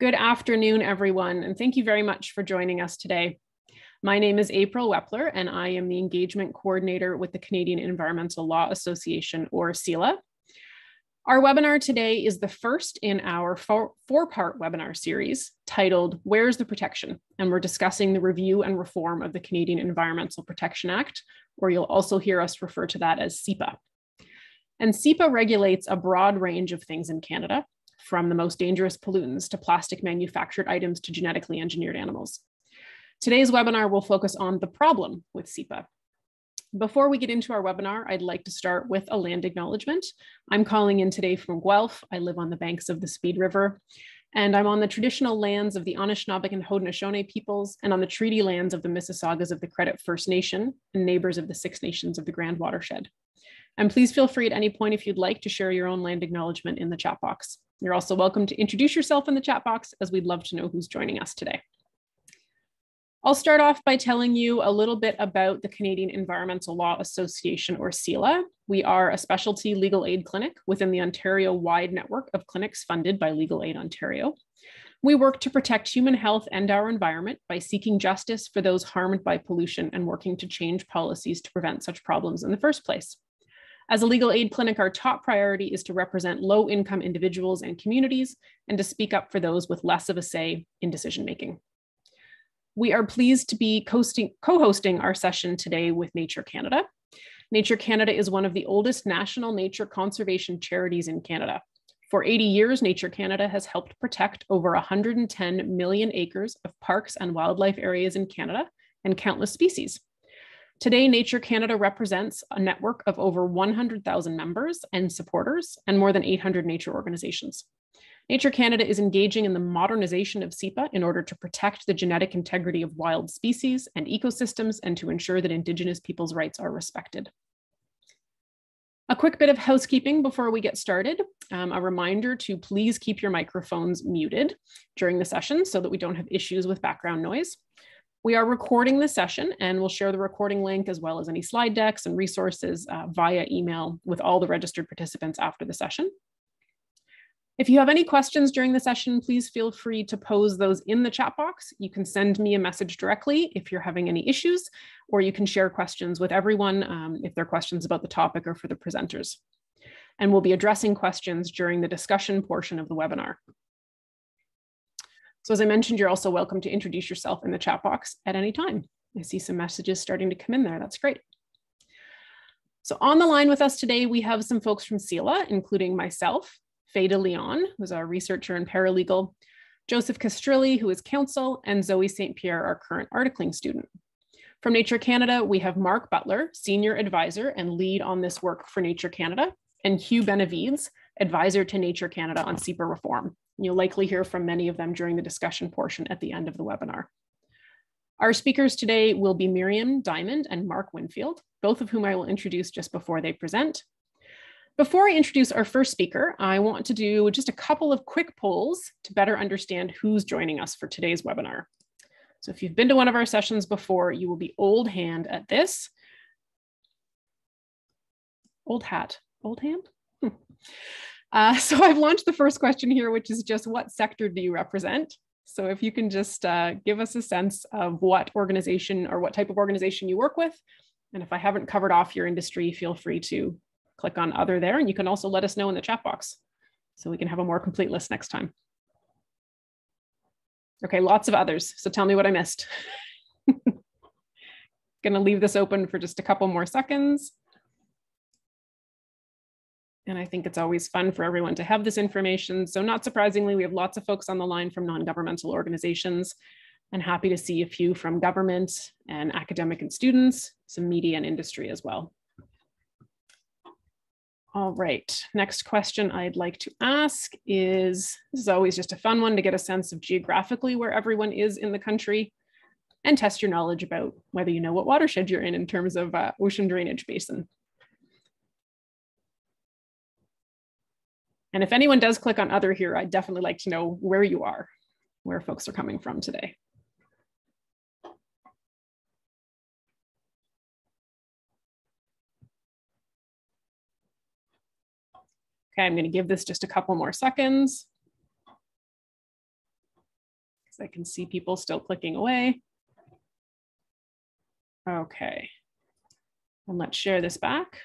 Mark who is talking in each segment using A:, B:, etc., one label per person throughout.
A: Good afternoon, everyone, and thank you very much for joining us today. My name is April Wepler, and I am the Engagement Coordinator with the Canadian Environmental Law Association, or CELA. Our webinar today is the first in our four-part webinar series titled Where's the Protection? And we're discussing the review and reform of the Canadian Environmental Protection Act, or you'll also hear us refer to that as CEPA. And CEPA regulates a broad range of things in Canada, from the most dangerous pollutants to plastic manufactured items to genetically engineered animals. Today's webinar will focus on the problem with CEPA. Before we get into our webinar, I'd like to start with a land acknowledgement. I'm calling in today from Guelph. I live on the banks of the Speed River, and I'm on the traditional lands of the Anishinaabeg and Haudenosaunee peoples and on the treaty lands of the Mississaugas of the Credit First Nation and neighbors of the Six Nations of the Grand Watershed. And please feel free at any point if you'd like to share your own land acknowledgement in the chat box. You're also welcome to introduce yourself in the chat box as we'd love to know who's joining us today. I'll start off by telling you a little bit about the Canadian Environmental Law Association, or CELA. We are a specialty legal aid clinic within the Ontario-wide network of clinics funded by Legal Aid Ontario. We work to protect human health and our environment by seeking justice for those harmed by pollution and working to change policies to prevent such problems in the first place. As a legal aid clinic, our top priority is to represent low income individuals and communities and to speak up for those with less of a say in decision making. We are pleased to be co-hosting our session today with Nature Canada. Nature Canada is one of the oldest national nature conservation charities in Canada. For 80 years, Nature Canada has helped protect over 110 million acres of parks and wildlife areas in Canada and countless species. Today, Nature Canada represents a network of over 100,000 members and supporters and more than 800 nature organizations. Nature Canada is engaging in the modernization of CEPA in order to protect the genetic integrity of wild species and ecosystems and to ensure that Indigenous peoples' rights are respected. A quick bit of housekeeping before we get started. Um, a reminder to please keep your microphones muted during the session so that we don't have issues with background noise. We are recording the session and we'll share the recording link as well as any slide decks and resources uh, via email with all the registered participants after the session. If you have any questions during the session, please feel free to pose those in the chat box. You can send me a message directly if you're having any issues, or you can share questions with everyone um, if they're questions about the topic or for the presenters. And we'll be addressing questions during the discussion portion of the webinar. So as I mentioned, you're also welcome to introduce yourself in the chat box at any time. I see some messages starting to come in there. That's great. So on the line with us today, we have some folks from CELA, including myself, Fe de Leon, who's our researcher and paralegal, Joseph Castrilli, who is counsel, and Zoe St. Pierre, our current articling student. From Nature Canada, we have Mark Butler, senior advisor and lead on this work for Nature Canada, and Hugh Benevides, advisor to Nature Canada on CEPA reform. You'll likely hear from many of them during the discussion portion at the end of the webinar. Our speakers today will be Miriam Diamond and Mark Winfield, both of whom I will introduce just before they present. Before I introduce our first speaker, I want to do just a couple of quick polls to better understand who's joining us for today's webinar. So if you've been to one of our sessions before, you will be old hand at this. Old hat, old hand? Hmm. Uh, so I've launched the first question here, which is just what sector do you represent? So if you can just uh, give us a sense of what organization or what type of organization you work with. And if I haven't covered off your industry, feel free to click on other there. And you can also let us know in the chat box so we can have a more complete list next time. Okay, lots of others. So tell me what I missed. Gonna leave this open for just a couple more seconds. And I think it's always fun for everyone to have this information. So not surprisingly, we have lots of folks on the line from non-governmental organizations and happy to see a few from government and academic and students, some media and industry as well. All right, next question I'd like to ask is, this is always just a fun one to get a sense of geographically where everyone is in the country and test your knowledge about whether you know what watershed you're in in terms of uh, ocean drainage basin. And if anyone does click on other here, I'd definitely like to know where you are, where folks are coming from today. Okay, I'm gonna give this just a couple more seconds. Because I can see people still clicking away. Okay, and let's share this back.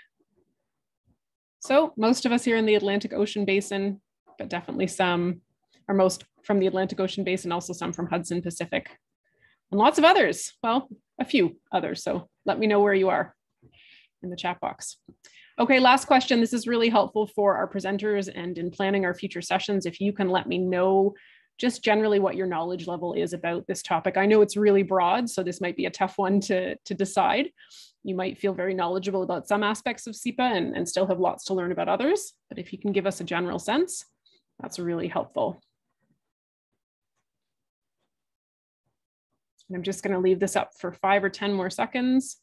A: So most of us here in the Atlantic Ocean Basin, but definitely some are most from the Atlantic Ocean Basin, also some from Hudson Pacific, and lots of others. Well, a few others. So let me know where you are in the chat box. Okay, last question. This is really helpful for our presenters and in planning our future sessions. If you can let me know just generally what your knowledge level is about this topic. I know it's really broad, so this might be a tough one to, to decide. You might feel very knowledgeable about some aspects of CEPA and, and still have lots to learn about others. But if you can give us a general sense, that's really helpful. And I'm just going to leave this up for five or 10 more seconds.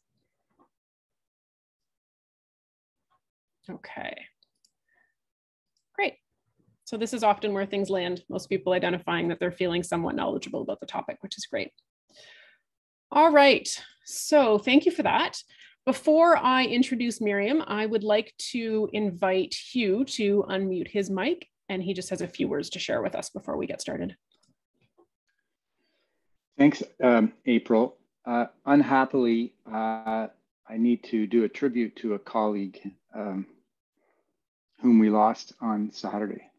A: Okay. Great. So this is often where things land, most people identifying that they're feeling somewhat knowledgeable about the topic, which is great. All right, so thank you for that. Before I introduce Miriam, I would like to invite Hugh to unmute his mic, and he just has a few words to share with us before we get started.
B: Thanks, um, April. Uh, unhappily, uh, I need to do a tribute to a colleague um, whom we lost on Saturday.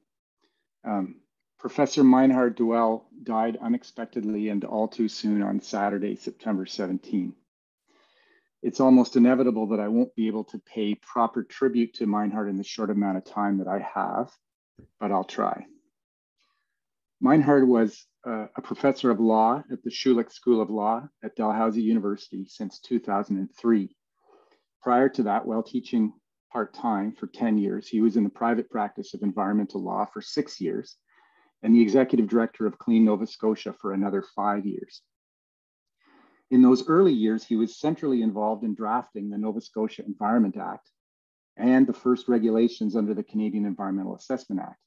B: Um, Professor Meinhard Doelle died unexpectedly and all too soon on Saturday, September 17. It's almost inevitable that I won't be able to pay proper tribute to Meinhard in the short amount of time that I have, but I'll try. Meinhard was uh, a professor of law at the Schulich School of Law at Dalhousie University since 2003. Prior to that, while teaching part-time for 10 years, he was in the private practice of environmental law for six years and the executive director of Clean Nova Scotia for another five years. In those early years, he was centrally involved in drafting the Nova Scotia Environment Act and the first regulations under the Canadian Environmental Assessment Act.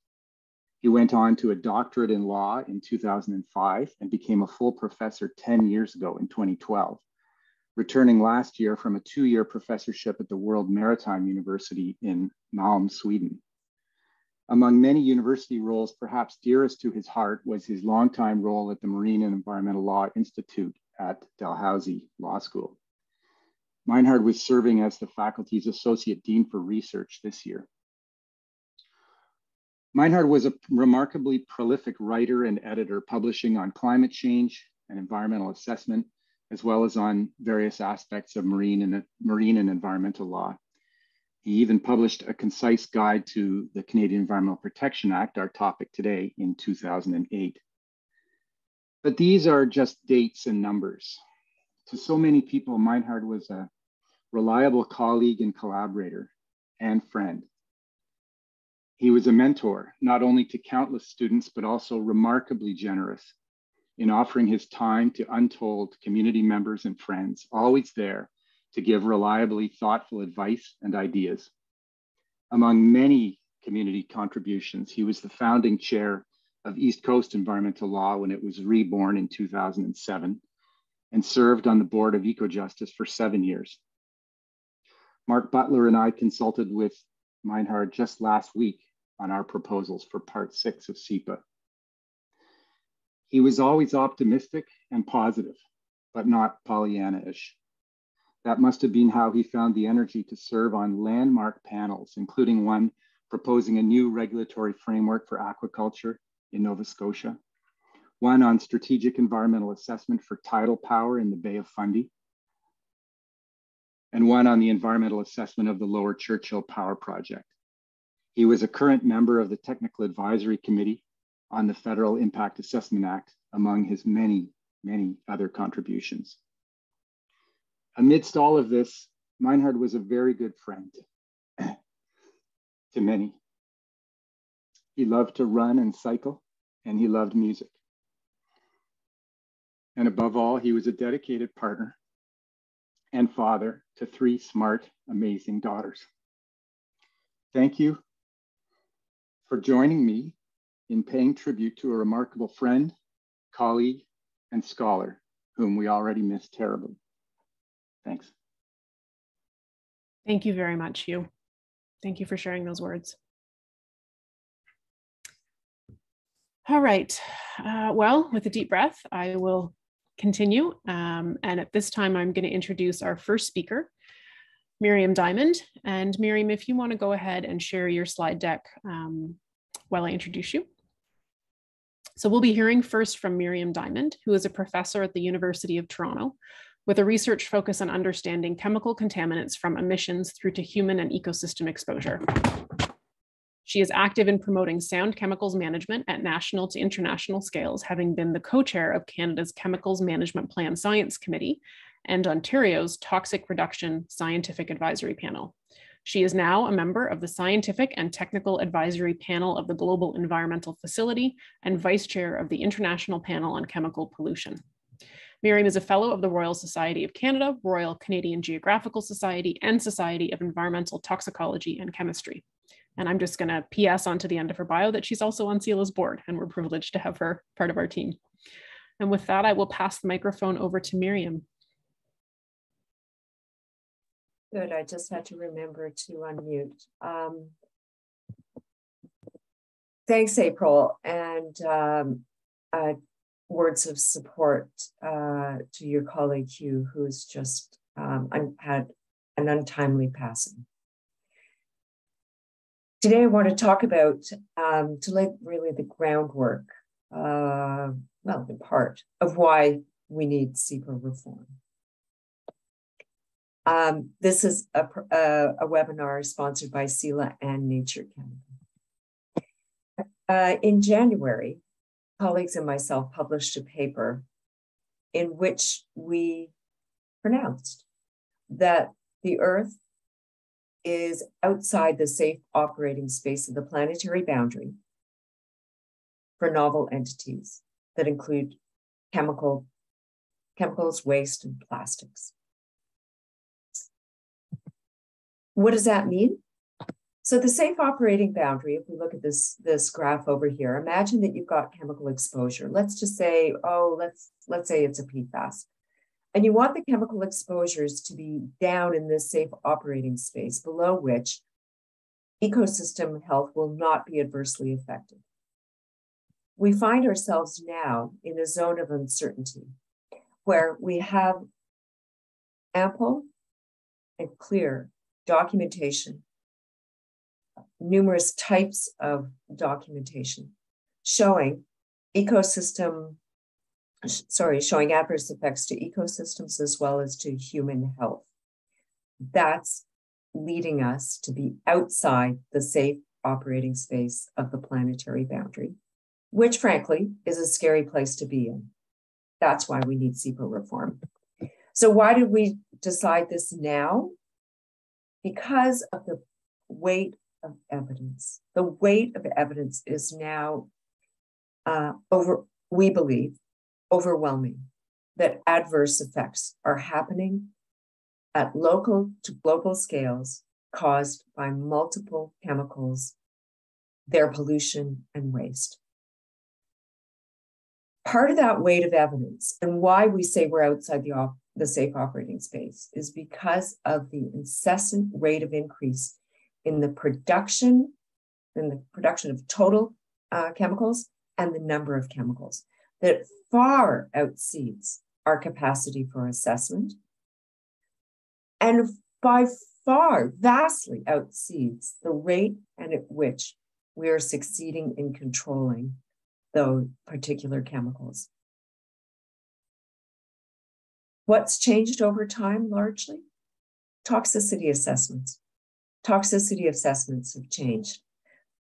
B: He went on to a doctorate in law in 2005 and became a full professor 10 years ago in 2012 returning last year from a two-year professorship at the World Maritime University in Malmö, Sweden. Among many university roles, perhaps dearest to his heart was his longtime role at the Marine and Environmental Law Institute at Dalhousie Law School. Meinhard was serving as the faculty's Associate Dean for Research this year. Meinhard was a remarkably prolific writer and editor, publishing on climate change and environmental assessment, as well as on various aspects of marine and, marine and environmental law. He even published a concise guide to the Canadian Environmental Protection Act, our topic today, in 2008. But these are just dates and numbers. To so many people, Meinhard was a reliable colleague and collaborator and friend. He was a mentor, not only to countless students, but also remarkably generous in offering his time to untold community members and friends, always there to give reliably thoughtful advice and ideas. Among many community contributions, he was the founding chair of East Coast Environmental Law when it was reborn in 2007 and served on the board of EcoJustice for seven years. Mark Butler and I consulted with Meinhard just last week on our proposals for part six of CEPA. He was always optimistic and positive, but not Pollyanna-ish. That must have been how he found the energy to serve on landmark panels, including one proposing a new regulatory framework for aquaculture in Nova Scotia, one on strategic environmental assessment for tidal power in the Bay of Fundy, and one on the environmental assessment of the Lower Churchill Power Project. He was a current member of the Technical Advisory Committee on the Federal Impact Assessment Act, among his many, many other contributions. Amidst all of this, Meinhard was a very good friend to many. He loved to run and cycle, and he loved music. And above all, he was a dedicated partner and father to three smart, amazing daughters. Thank you for joining me in paying tribute to a remarkable friend, colleague, and scholar whom we already miss terribly. Thanks.
A: Thank you very much, Hugh. Thank you for sharing those words. All right. Uh, well, with a deep breath, I will continue. Um, and at this time, I'm going to introduce our first speaker, Miriam Diamond. And Miriam, if you want to go ahead and share your slide deck um, while I introduce you. So we'll be hearing first from Miriam Diamond, who is a professor at the University of Toronto with a research focus on understanding chemical contaminants from emissions through to human and ecosystem exposure. She is active in promoting sound chemicals management at national to international scales, having been the co-chair of Canada's Chemicals Management Plan Science Committee and Ontario's Toxic Reduction Scientific Advisory Panel. She is now a member of the Scientific and Technical Advisory Panel of the Global Environmental Facility and vice chair of the International Panel on Chemical Pollution. Miriam is a fellow of the Royal Society of Canada, Royal Canadian Geographical Society, and Society of Environmental Toxicology and Chemistry. And I'm just going to PS onto the end of her bio that she's also on CELA's board, and we're privileged to have her part of our team. And with that, I will pass the microphone over to Miriam.
C: Good, I just had to remember to unmute. Um, thanks, April, and um, uh, words of support uh, to your colleague Hugh, who's just um, had an untimely passing. Today, I want to talk about um, to lay really the groundwork, uh, well, in part, of why we need CEPA reform. Um, this is a, a, a, webinar sponsored by CELA and Nature Canada. Uh, in January, colleagues and myself published a paper in which we pronounced that the Earth is outside the safe operating space of the planetary boundary for novel entities that include chemical, chemicals, waste, and plastics. What does that mean? So the safe operating boundary, if we look at this, this graph over here, imagine that you've got chemical exposure. Let's just say, oh, let's let's say it's a PFAS. And you want the chemical exposures to be down in this safe operating space, below which ecosystem health will not be adversely affected. We find ourselves now in a zone of uncertainty where we have ample and clear documentation, numerous types of documentation showing ecosystem sorry, showing adverse effects to ecosystems as well as to human health. That's leading us to be outside the safe operating space of the planetary boundary, which frankly is a scary place to be in. That's why we need CEPA reform. So, why did we decide this now? Because of the weight of evidence. The weight of evidence is now uh, over, we believe, overwhelming that adverse effects are happening at local to global scales caused by multiple chemicals, their pollution and waste. Part of that weight of evidence and why we say we're outside the, op- the safe operating space is because of the incessant rate of increase in the production in the production of total uh, chemicals and the number of chemicals that far exceeds our capacity for assessment and by far vastly exceeds the rate and at which we are succeeding in controlling those particular chemicals. What's changed over time largely? Toxicity assessments. Toxicity assessments have changed.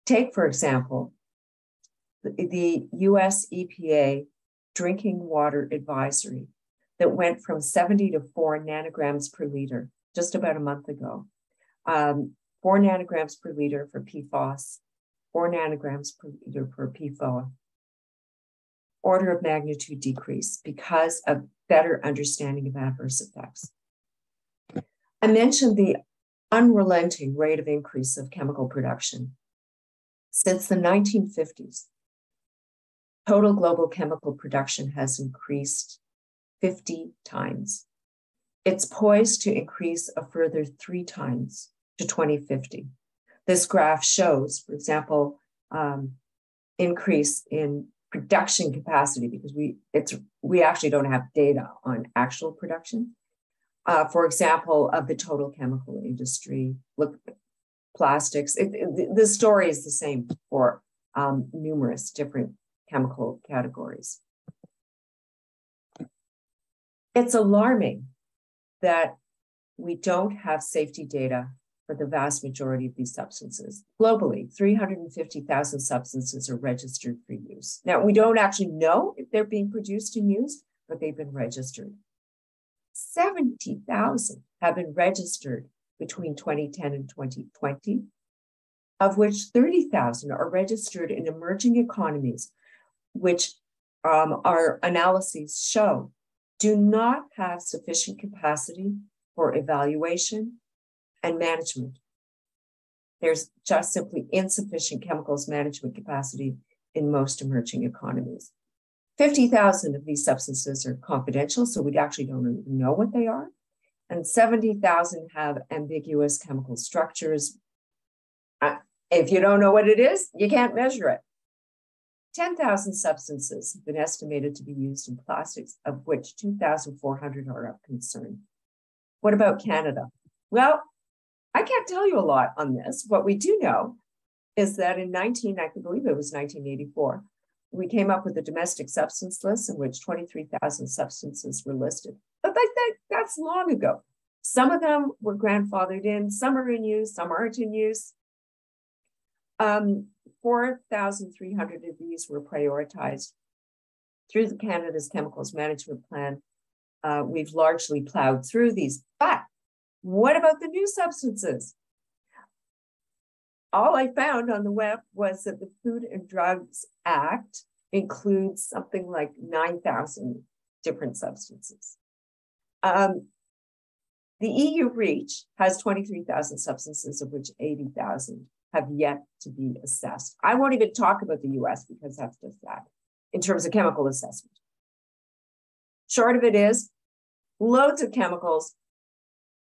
C: Take, for example, the, US EPA drinking water advisory that went from 70 to 4 nanograms per liter just about a month ago. Um, 4 nanograms per liter for PFOS, 4 nanograms per liter for PFOA. Order of magnitude decrease because of better understanding of adverse effects. I mentioned the unrelenting rate of increase of chemical production. Since the 1950s, total global chemical production has increased 50 times. It's poised to increase a further three times to 2050. This graph shows, for example, um, increase in production capacity because we it's we actually don't have data on actual production. Uh, for example, of the total chemical industry, look, plastics. It, it, the story is the same for um, numerous different chemical categories. It's alarming that we don't have safety data for the vast majority of these substances. Globally, 350,000 substances are registered for use. Now, we don't actually know if they're being produced and used, but they've been registered. 70,000 have been registered between 2010 and 2020, of which 30,000 are registered in emerging economies, which um, our analyses show do not have sufficient capacity for evaluation and management. There's just simply insufficient chemicals management capacity in most emerging economies. 50,000 of these substances are confidential, so we actually don't know what they are. And 70,000 have ambiguous chemical structures. Uh, if you don't know what it is, you can't measure it. 10,000 substances have been estimated to be used in plastics, of which 2,400 are of concern. What about Canada? Well, I can't tell you a lot on this. What we do know is that in 19, I can believe it was 1984, we came up with a domestic substance list in which 23,000 substances were listed. But that, that, that's long ago. Some of them were grandfathered in, some are in use, some aren't in use. Um, 4,300 of these were prioritized through the Canada's Chemicals Management Plan. Uh, we've largely plowed through these, but what about the new substances? All I found on the web was that the Food and Drugs Act includes something like 9,000 different substances. Um, the EU REACH has 23,000 substances, of which 80,000 have yet to be assessed. I won't even talk about the US because that's just that in terms of chemical assessment. Short of it is loads of chemicals,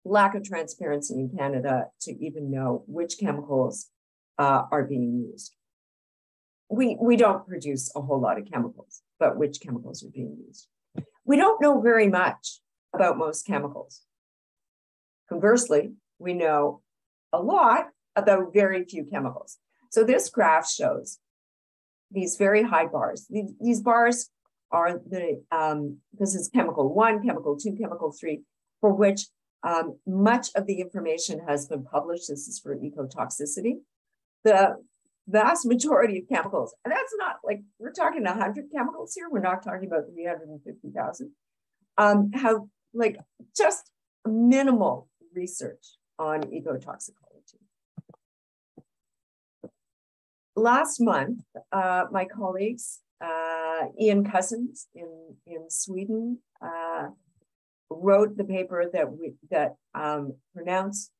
C: lack of transparency in Canada to even know which chemicals uh, are being used. We, we don't produce a whole lot of chemicals, but which chemicals are being used. We don't know very much about most chemicals. Conversely, we know a lot about very few chemicals. So this graph shows these very high bars. These, these bars are the, um, this is chemical one, chemical two, chemical three, for which um, much of the information has been published. This is for ecotoxicity. The vast majority of chemicals, and that's not like, we're talking 100 chemicals here. We're not talking about 350,000, um, have like just minimal research on ecotoxicology. last month, uh, my colleagues, uh, Ian Cousins in, in Sweden, uh, wrote the paper that we that um, pronounced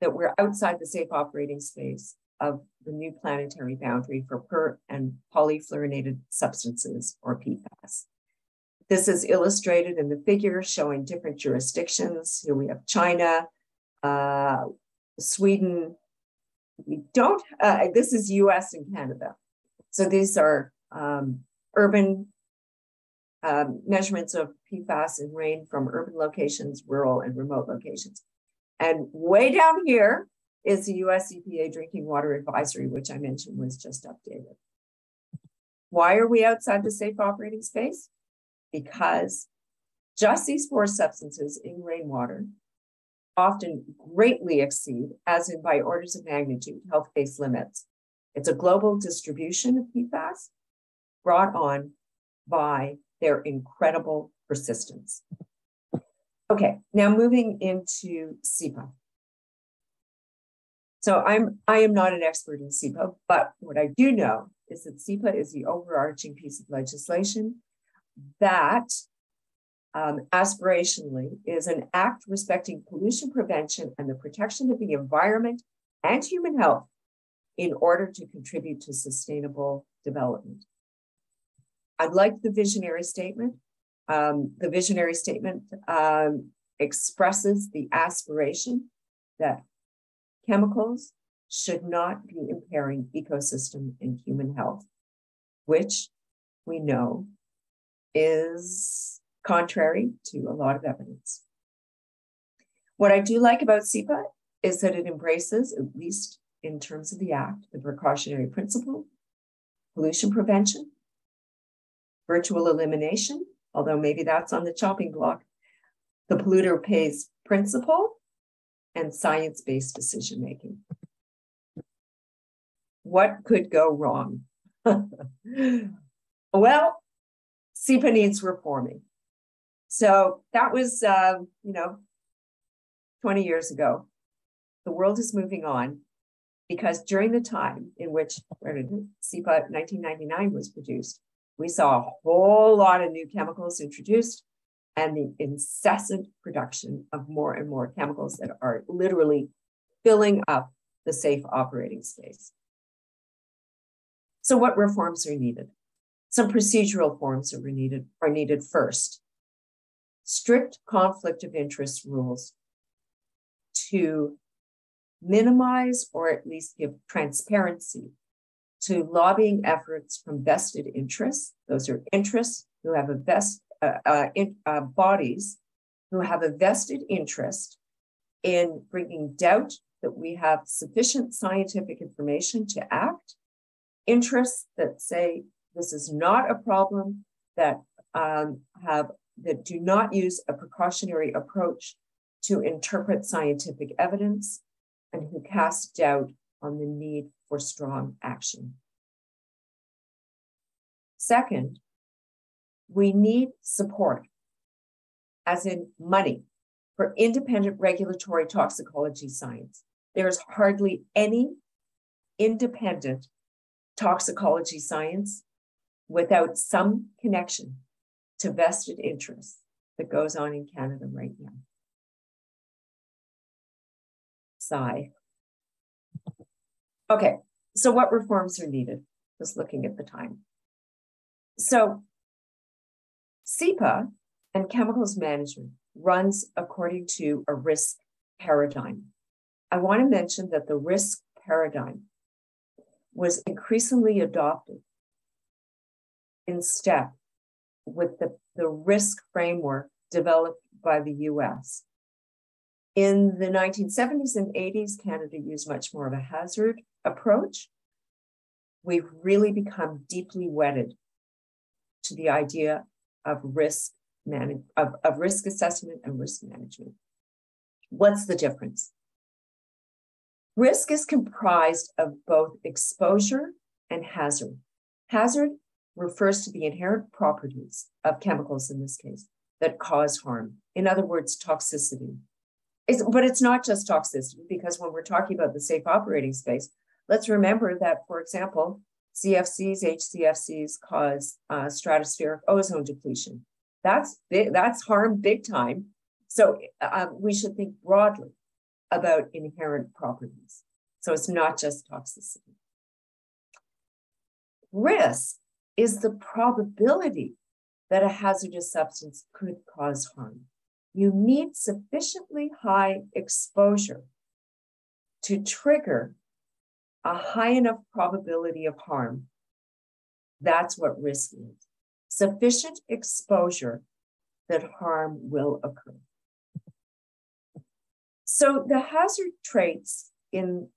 C: that we're outside the safe operating space of the new planetary boundary for per and polyfluorinated substances or PFAS. This is illustrated in the figure showing different jurisdictions. Here we have China, uh, Sweden, we don't, uh, this is US and Canada. So these are um, urban um, measurements of PFAS in rain from urban locations, rural and remote locations. And way down here is the US EPA drinking water advisory, which I mentioned was just updated. Why are we outside the safe operating space? Because just these four substances in rainwater often greatly exceed, as in by orders of magnitude, health-based limits. It's a global distribution of PFAS brought on by their incredible persistence. Okay, now moving into CEPA. So I'm I am not an expert in CEPA, but what I do know is that CEPA is the overarching piece of legislation that um, aspirationally is an act respecting pollution prevention and the protection of the environment and human health in order to contribute to sustainable development. I'd like the visionary statement. Um, the visionary statement um, expresses the aspiration that chemicals should not be impairing ecosystem and human health, which we know is contrary to a lot of evidence. What I do like about CEPA is that it embraces, at least in terms of the Act, the precautionary principle, pollution prevention, virtual elimination, although maybe that's on the chopping block, the polluter pays principle, and science based decision making. What could go wrong? well, CEPA needs reforming. So that was, uh, you know, 20 years ago. The world is moving on because during the time in which CEPA 1999 was produced, we saw a whole lot of new chemicals introduced and the incessant production of more and more chemicals that are literally filling up the safe operating space. So what reforms are needed? Some procedural forms are needed, are needed first. Strict conflict of interest rules to minimize or at least give transparency to lobbying efforts from vested interests. Those are interests who have a vest, uh, uh, in, uh, bodies who have a vested interest in bringing doubt that we have sufficient scientific information to act, interests that say this is not a problem, that um, have that do not use a precautionary approach to interpret scientific evidence, and who cast doubt on the need for strong action. Second, we need support, as in money, for independent regulatory toxicology science. There is hardly any independent toxicology science without some connection to vested interests that goes on in Canada right now. Sigh. Okay, so what reforms are needed? Just looking at the time. So CEPA and chemicals management runs according to a risk paradigm. I want to mention that the risk paradigm was increasingly adopted in step with the, the risk framework developed by the US. In the 1970s and 80s, Canada used much more of a hazard approach. We've really become deeply wedded to the idea of risk manage, of, of risk assessment and risk management. What's the difference? Risk is comprised of both exposure and hazard. Hazard refers to the inherent properties of chemicals in this case that cause harm. In other words, toxicity. It's, but it's not just toxicity because when we're talking about the safe operating space, let's remember that, for example, CFCs, HCFCs cause uh, stratospheric ozone depletion. That's big, that's harm big time. So uh, we should think broadly about inherent properties. So it's not just toxicity. Risk is the probability that a hazardous substance could cause harm. You need sufficiently high exposure to trigger a high enough probability of harm, that's what risk is. Sufficient exposure that harm will occur. So the hazard traits in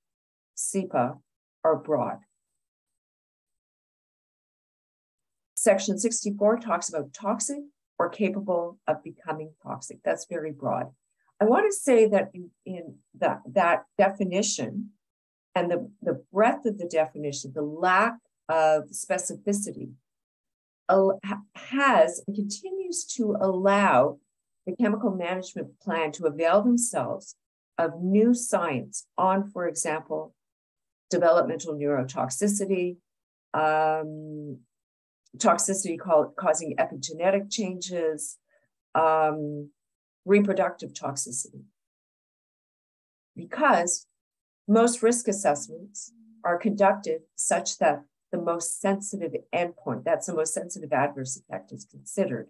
C: CEPA are broad. Section 64 talks about toxic or capable of becoming toxic. That's very broad. I want to say that in, in that, that definition, and the, the breadth of the definition, the lack of specificity, has continues to allow the chemical management plan to avail themselves of new science on, for example, developmental neurotoxicity, um, toxicity causing epigenetic changes, um, reproductive toxicity. Because most risk assessments are conducted such that the most sensitive endpoint, that's the most sensitive adverse effect, is considered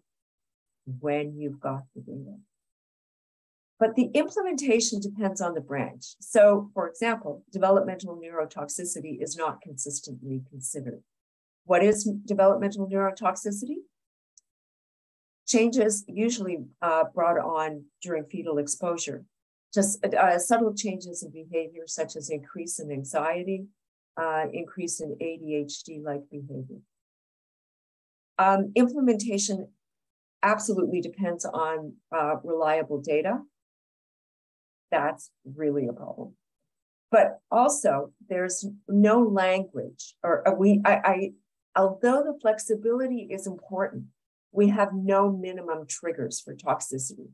C: when you've got the data. but the implementation depends on the branch. So, for example, developmental neurotoxicity is not consistently considered. What is developmental neurotoxicity? Changes usually uh, brought on during fetal exposure. Just uh, subtle changes in behavior, such as increase in anxiety, uh, increase in ADHD like behavior. Um, implementation absolutely depends on uh, reliable data. That's really a problem. But also, there's no language, or uh, we, I, I, although the flexibility is important, we have no minimum triggers for toxicity.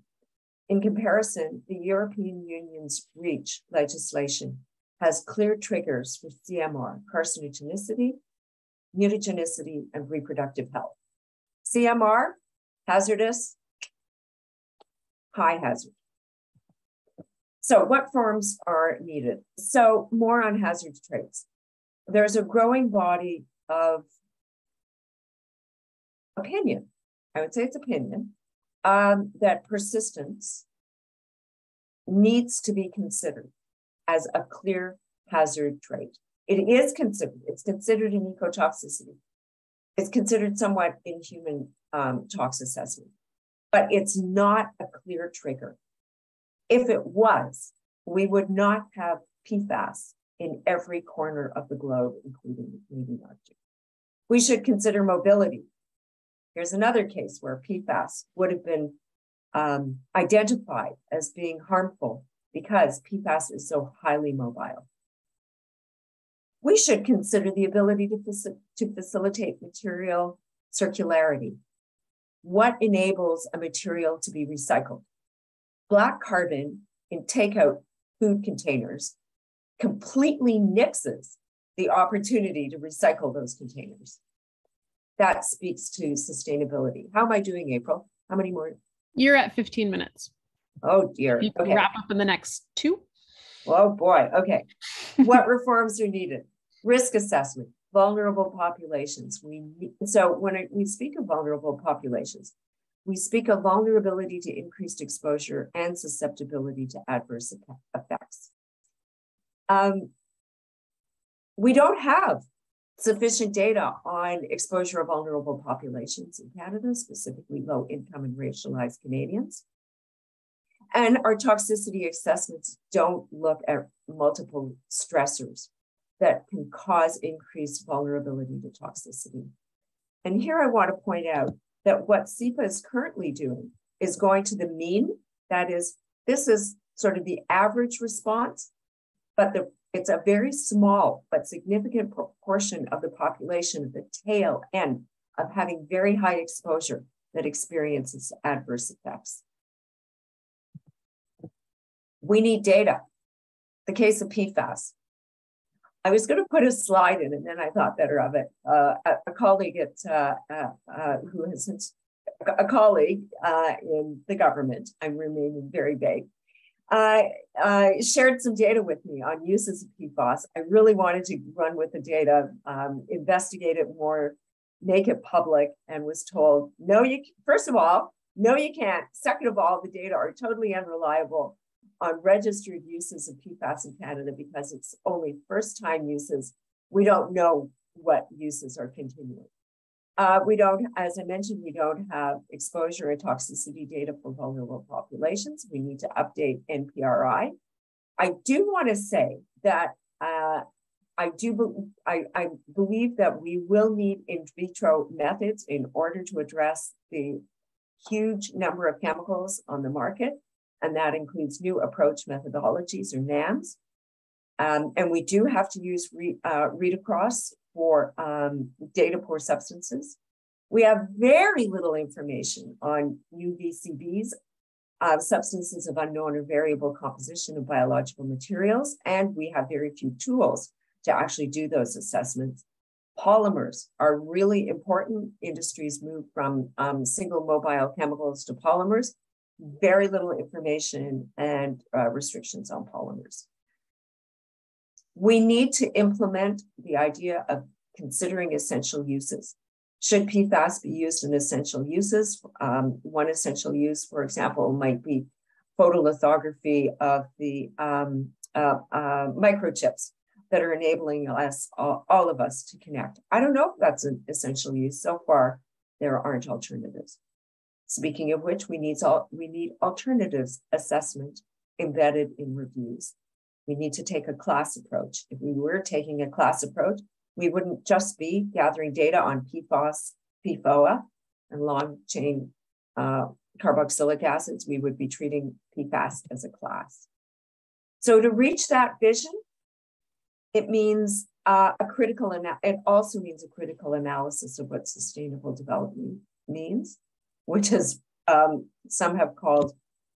C: In comparison, the European Union's REACH legislation has clear triggers for CMR, carcinogenicity, mutagenicity, and reproductive health. CMR, hazardous, high hazard. So what forms are needed? So more on hazard traits. There's a growing body of opinion, I would say it's opinion, um, that persistence needs to be considered as a clear hazard trait. It is considered, it's considered in ecotoxicity. It's considered somewhat in human um, tox assessment, but it's not a clear trigger. If it was, we would not have PFAS in every corner of the globe, including the Arctic. We should consider mobility. Here's another case where PFAS would have been um, identified as being harmful because PFAS is so highly mobile. We should consider the ability to, faci to facilitate material circularity. What enables a material to be recycled? Black carbon in takeout food containers completely nixes the opportunity to recycle those containers. That speaks to sustainability. How am I doing, April? How many more?
A: You're at 15 minutes.
C: Oh dear.
A: You can okay. wrap up in the next two.
C: Oh boy. Okay. what reforms are needed? Risk assessment, vulnerable populations. We so when we speak of vulnerable populations, we speak of vulnerability to increased exposure and susceptibility to adverse effects. Um, we don't have sufficient data on exposure of vulnerable populations in Canada, specifically low income and racialized Canadians. And our toxicity assessments don't look at multiple stressors that can cause increased vulnerability to toxicity. And here I want to point out that what CEPA is currently doing is going to the mean. That is, this is sort of the average response, but the, it's a very small but significant proportion of the population at the tail end of having very high exposure that experiences adverse effects. We need data. The case of PFAS. I was going to put a slide in, and then I thought better of it. Uh, a, colleague at uh, uh, uh who has a colleague uh, in the government. I'm remaining very vague. Uh, shared some data with me on uses of PFAS. I really wanted to run with the data, um, investigate it more, make it public, and was told, no, you. First of all, no, you can't. Second of all, the data are totally unreliable on registered uses of PFAS in Canada because it's only first time uses. We don't know what uses are continuing. Uh, we don't, as I mentioned, we don't have exposure and toxicity data for vulnerable populations. We need to update NPRI. I do want to say that uh, I do be, I, I believe that we will need in vitro methods in order to address the huge number of chemicals on the market and that includes new approach methodologies or NAMs. Um, and we do have to use re, uh, read across for um, data poor substances. We have very little information on UVCBs, uh, substances of unknown or variable composition of biological materials, and we have very few tools to actually do those assessments. Polymers are really important. Industries move from um, single mobile chemicals to polymers very little information and uh, restrictions on polymers. We need to implement the idea of considering essential uses. Should PFAS be used in essential uses? Um, one essential use, for example, might be photolithography of the um, uh, uh, microchips that are enabling us, all, all of us to connect. I don't know if that's an essential use. So far, there aren't alternatives. Speaking of which, we need, we need alternatives assessment embedded in reviews. We need to take a class approach. If we were taking a class approach, we wouldn't just be gathering data on PFOS, PFOA, and long chain uh, carboxylic acids. We would be treating PFAS as a class. So to reach that vision, it means uh, a critical, it also means a critical analysis of what sustainable development means, which is um, some have called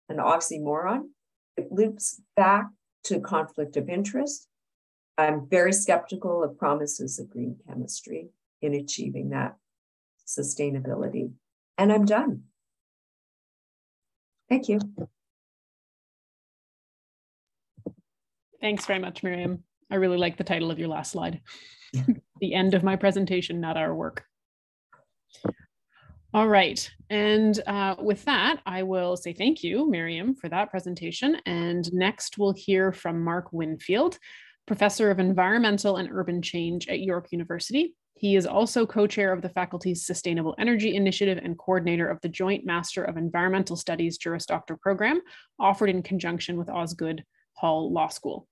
C: an oxymoron. It loops back to conflict of interest. I'm very skeptical of promises of green chemistry in achieving that sustainability. And I'm done. Thank you.
A: Thanks very much, Miriam. I really like the title of your last slide. the end of my presentation, not our work. All right. And uh, with that, I will say thank you, Miriam, for that presentation. And next, we'll hear from Mark Winfield, Professor of Environmental and Urban Change at York University. He is also co-chair of the faculty's Sustainable Energy Initiative and coordinator of the Joint Master of Environmental Studies Juris Doctor program, offered in conjunction with Osgoode Hall Law School.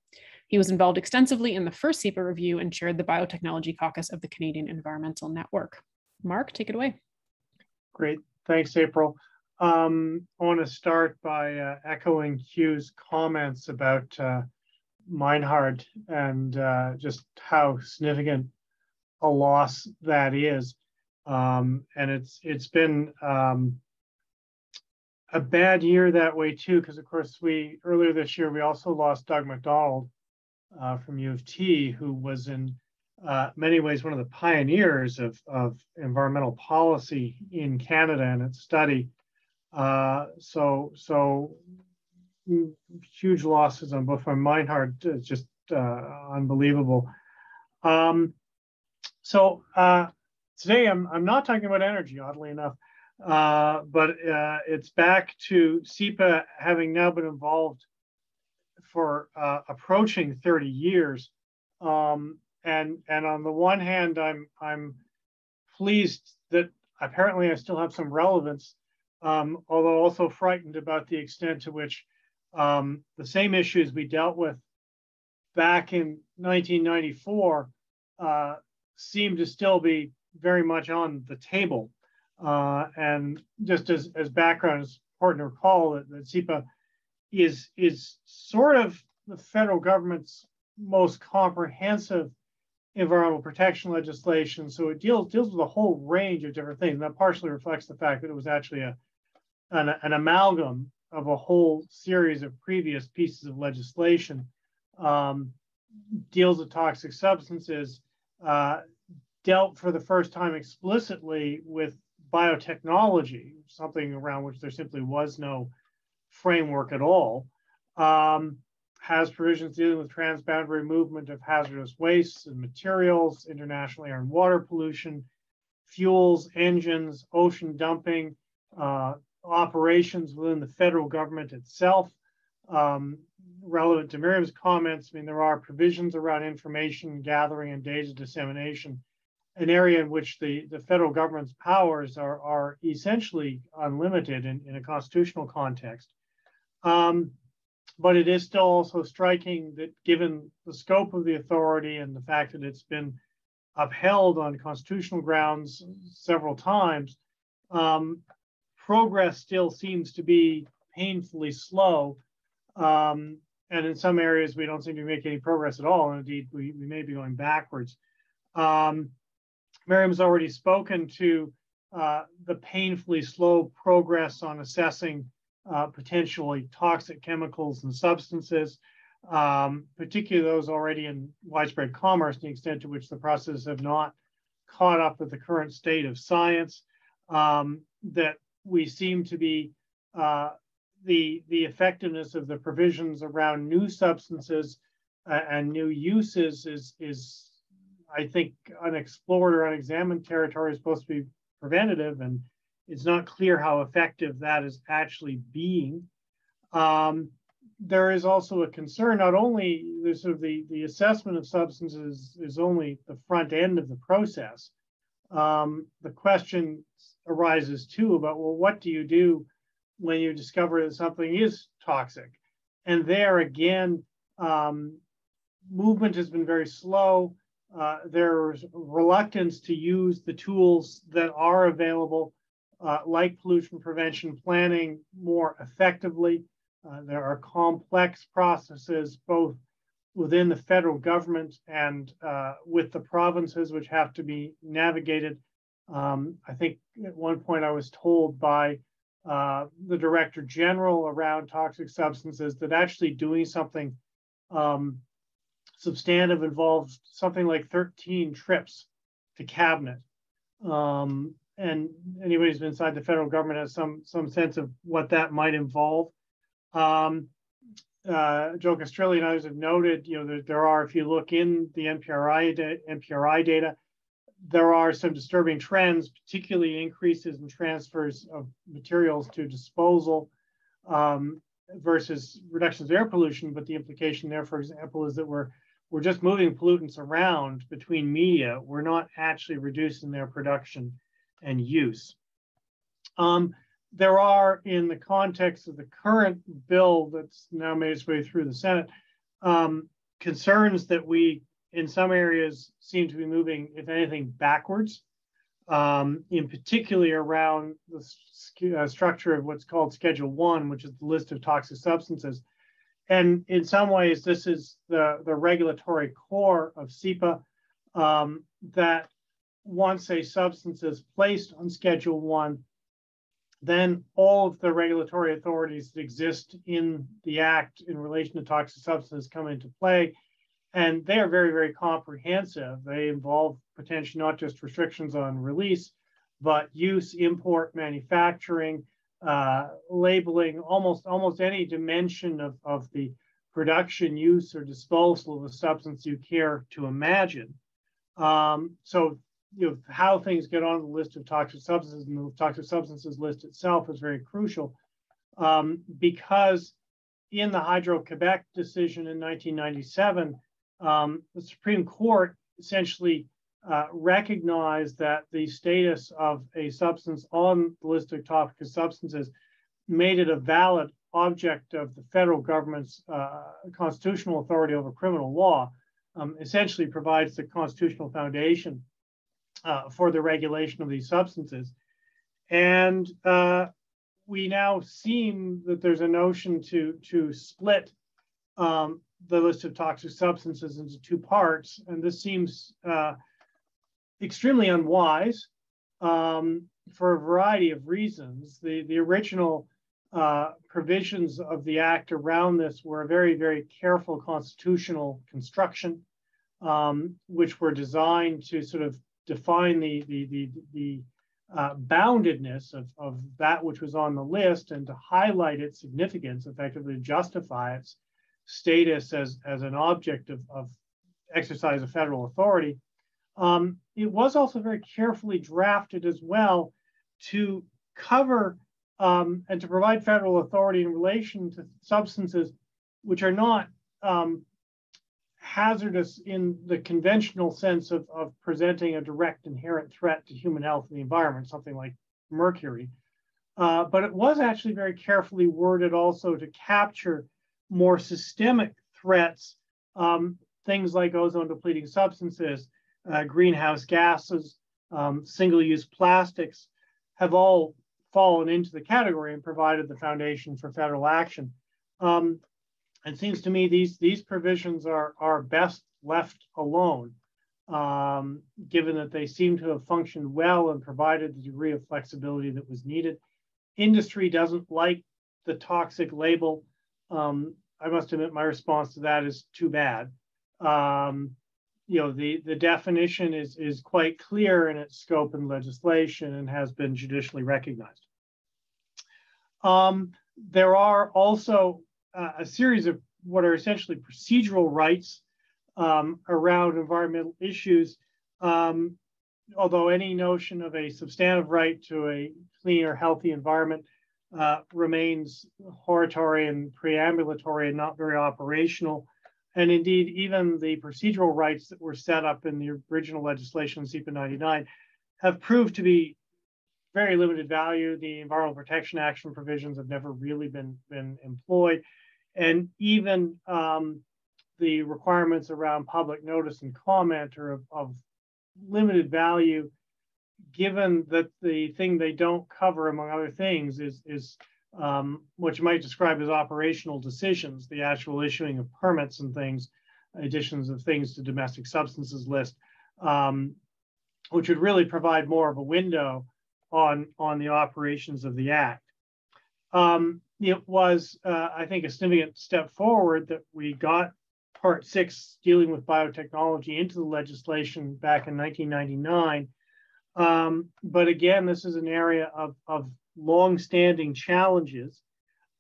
A: He was involved extensively in the first CEPA review and chaired the Biotechnology Caucus of the Canadian Environmental Network. Mark, take it away.
D: Great. Thanks, April. Um, I want to start by uh, echoing Hugh's comments about uh, Meinhard and uh, just how significant a loss that is. Um, and it's it's been um, a bad year that way too, because of course we earlier this year we also lost Doug Macdonald, uh, from U of T, who was in uh, many ways one of the pioneers of, of environmental policy in Canada and its study. Uh, so, so huge losses on both my Meinhard, uh, just uh, unbelievable. Um, so uh, today I'm, I'm not talking about energy, oddly enough, uh, but it's back to CEPA having now been involved for approaching 30 years. Um, and and on the one hand, I'm I'm pleased that apparently I still have some relevance, um, although also frightened about the extent to which um, the same issues we dealt with back in 1994 uh, seem to still be very much on the table. Uh, and just as, as background, it's important to recall that, that is is sort of the federal government's most comprehensive environmental protection legislation. So it deals deals with a whole range of different things. And that partially reflects the fact that it was actually a an, an amalgam of a whole series of previous pieces of legislation. Um, deals with toxic substances, uh, dealt for the first time explicitly with biotechnology, something around which there simply was no framework at all. Um, has provisions dealing with transboundary movement of hazardous wastes and materials, international air and water pollution, fuels, engines, ocean dumping, uh, operations within the federal government itself. Um, relevant to Miriam's comments, I mean, there are provisions around information gathering and data dissemination, an area in which the, the federal government's powers are, are essentially unlimited in, in a constitutional context. Um, but it is still also striking that given the scope of the authority and the fact that it's been upheld on constitutional grounds several times, um, progress still seems to be painfully slow. Um, and in some areas, we don't seem to make any progress at all. And indeed, we, we may be going backwards. Um, Miriam's already spoken to uh, the painfully slow progress on assessing uh, potentially toxic chemicals and substances, um, particularly those already in widespread commerce, the extent to which the processes have not caught up with the current state of science, um, that we seem to be uh, the, the effectiveness of the provisions around new substances uh, and new uses is, is, I think, unexplored or unexamined territory is supposed to be preventative and it's not clear how effective that is actually being. Um, there is also a concern, not only there's sort of the, the assessment of substances is only the front end of the process. Um, the question arises too about, well, what do you do when you discover that something is toxic? And there again, um, movement has been very slow. Uh, there's reluctance to use the tools that are available, uh, like pollution prevention planning, more effectively. Uh, there are complex processes both within the federal government and uh, with the provinces, which have to be navigated. Um, I think at one point I was told by uh, the director general around toxic substances that actually doing something um, substantive involves something like 13 trips to cabinet. Um, and anybody who's been inside the federal government has some some sense of what that might involve. Um, uh, Joe Castrilli and others have noted, you know, there, there are, if you look in the NPRI, da- NPRI data, there are some disturbing trends, particularly increases in transfers of materials to disposal um, versus reductions of air pollution. But the implication there, for example, is that we're we're just moving pollutants around between media. We're not actually reducing their production and use. Um, there are, in the context of the current bill that's now made its way through the Senate, um, concerns that we, in some areas, seem to be moving, if anything, backwards. Um, in particularly around the uh, structure of what's called Schedule One, which is the list of toxic substances. And in some ways, this is the, the regulatory core of CEPA um, that once a substance is placed on Schedule One, then all of the regulatory authorities that exist in the Act in relation to toxic substances come into play. And they are very, very comprehensive. They involve potentially not just restrictions on release, but use, import, manufacturing, uh, labeling, almost almost any dimension of, of the production, use, or disposal of a substance you care to imagine. Um, so you know, how things get on the list of toxic substances and the toxic substances list itself is very crucial um, because in the Hydro-Quebec decision in 1997, um, the Supreme Court essentially uh, recognized that the status of a substance on the list of toxic substances made it a valid object of the federal government's uh, constitutional authority over criminal law, um, essentially provides the constitutional foundation uh, for the regulation of these substances. And uh, we now seem that there's a notion to, to split um, the list of toxic substances into two parts. And this seems uh, extremely unwise um, for a variety of reasons. The, the original uh, provisions of the act around this were a very, very careful constitutional construction, um, which were designed to sort of define the, the, the, the uh, boundedness of, of that which was on the list and to highlight its significance, effectively justify its status as, as an object of, of exercise of federal authority. Um, it was also very carefully drafted as well to cover um, and to provide federal authority in relation to substances which are not um, hazardous in the conventional sense of, of presenting a direct inherent threat to human health and the environment, something like mercury. Uh, but it was actually very carefully worded also to capture more systemic threats, um, things like ozone depleting substances, uh, greenhouse gases, um, single use plastics have all fallen into the category and provided the foundation for federal action. Um, it seems to me these these provisions are are best left alone, um, given that they seem to have functioned well and provided the degree of flexibility that was needed. Industry doesn't like the toxic label. Um, I must admit, my response to that is too bad. Um, you know, the the definition is is quite clear in its scope and legislation and has been judicially recognized. Um, there are also uh, a series of what are essentially procedural rights um, around environmental issues. Um, although any notion of a substantive right to a clean or healthy environment uh, remains hortatory and preambulatory and not very operational. And indeed, even the procedural rights that were set up in the original legislation, CEPA 99, have proved to be very limited value. The environmental protection action provisions have never really been, been employed. And even um, the requirements around public notice and comment are of, of limited value given that the thing they don't cover, among other things, is, is um, what you might describe as operational decisions, the actual issuing of permits and things, additions of things to domestic substances list, um, which would really provide more of a window on, on the operations of the Act. Um, it was, uh, I think, a significant step forward that we got Part 6 dealing with biotechnology into the legislation back in 1999 um, but again, this is an area of, of long-standing challenges.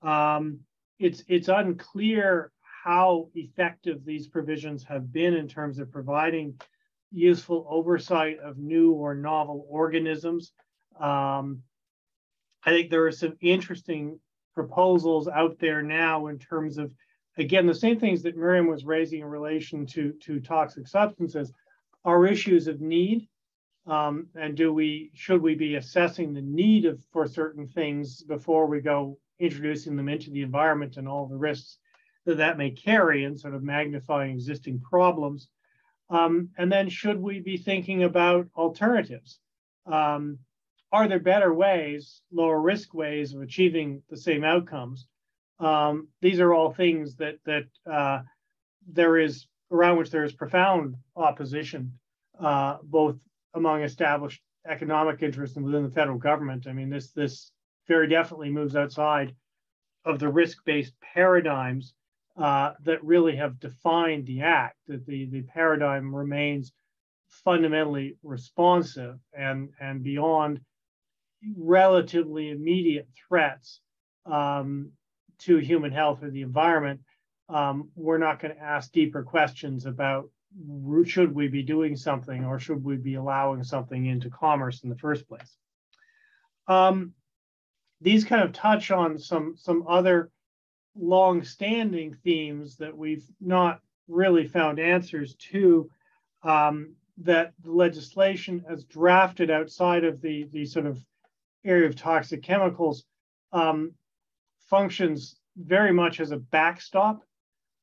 D: Um, it's, it's unclear how effective these provisions have been in terms of providing useful oversight of new or novel organisms. Um, I think there are some interesting proposals out there now in terms of, again, the same things that Miriam was raising in relation to, to toxic substances are issues of need um, and do we should we be assessing the need of for certain things before we go introducing them into the environment and all the risks that that may carry and sort of magnifying existing problems? Um, and then should we be thinking about alternatives? Um, are there better ways, lower risk ways of achieving the same outcomes? Um, these are all things that that uh, there is around which there is profound opposition, uh, both among established economic interests and within the federal government. I mean, this this very definitely moves outside of the risk-based paradigms uh, that really have defined the act. That the the paradigm remains fundamentally responsive and and beyond relatively immediate threats um, to human health or the environment. Um, we're not going to ask deeper questions about should we be doing something or should we be allowing something into commerce in the first place? Um, these kind of touch on some, some other long-standing themes that we've not really found answers to um, that the legislation as drafted outside of the, the sort of area of toxic chemicals um, functions very much as a backstop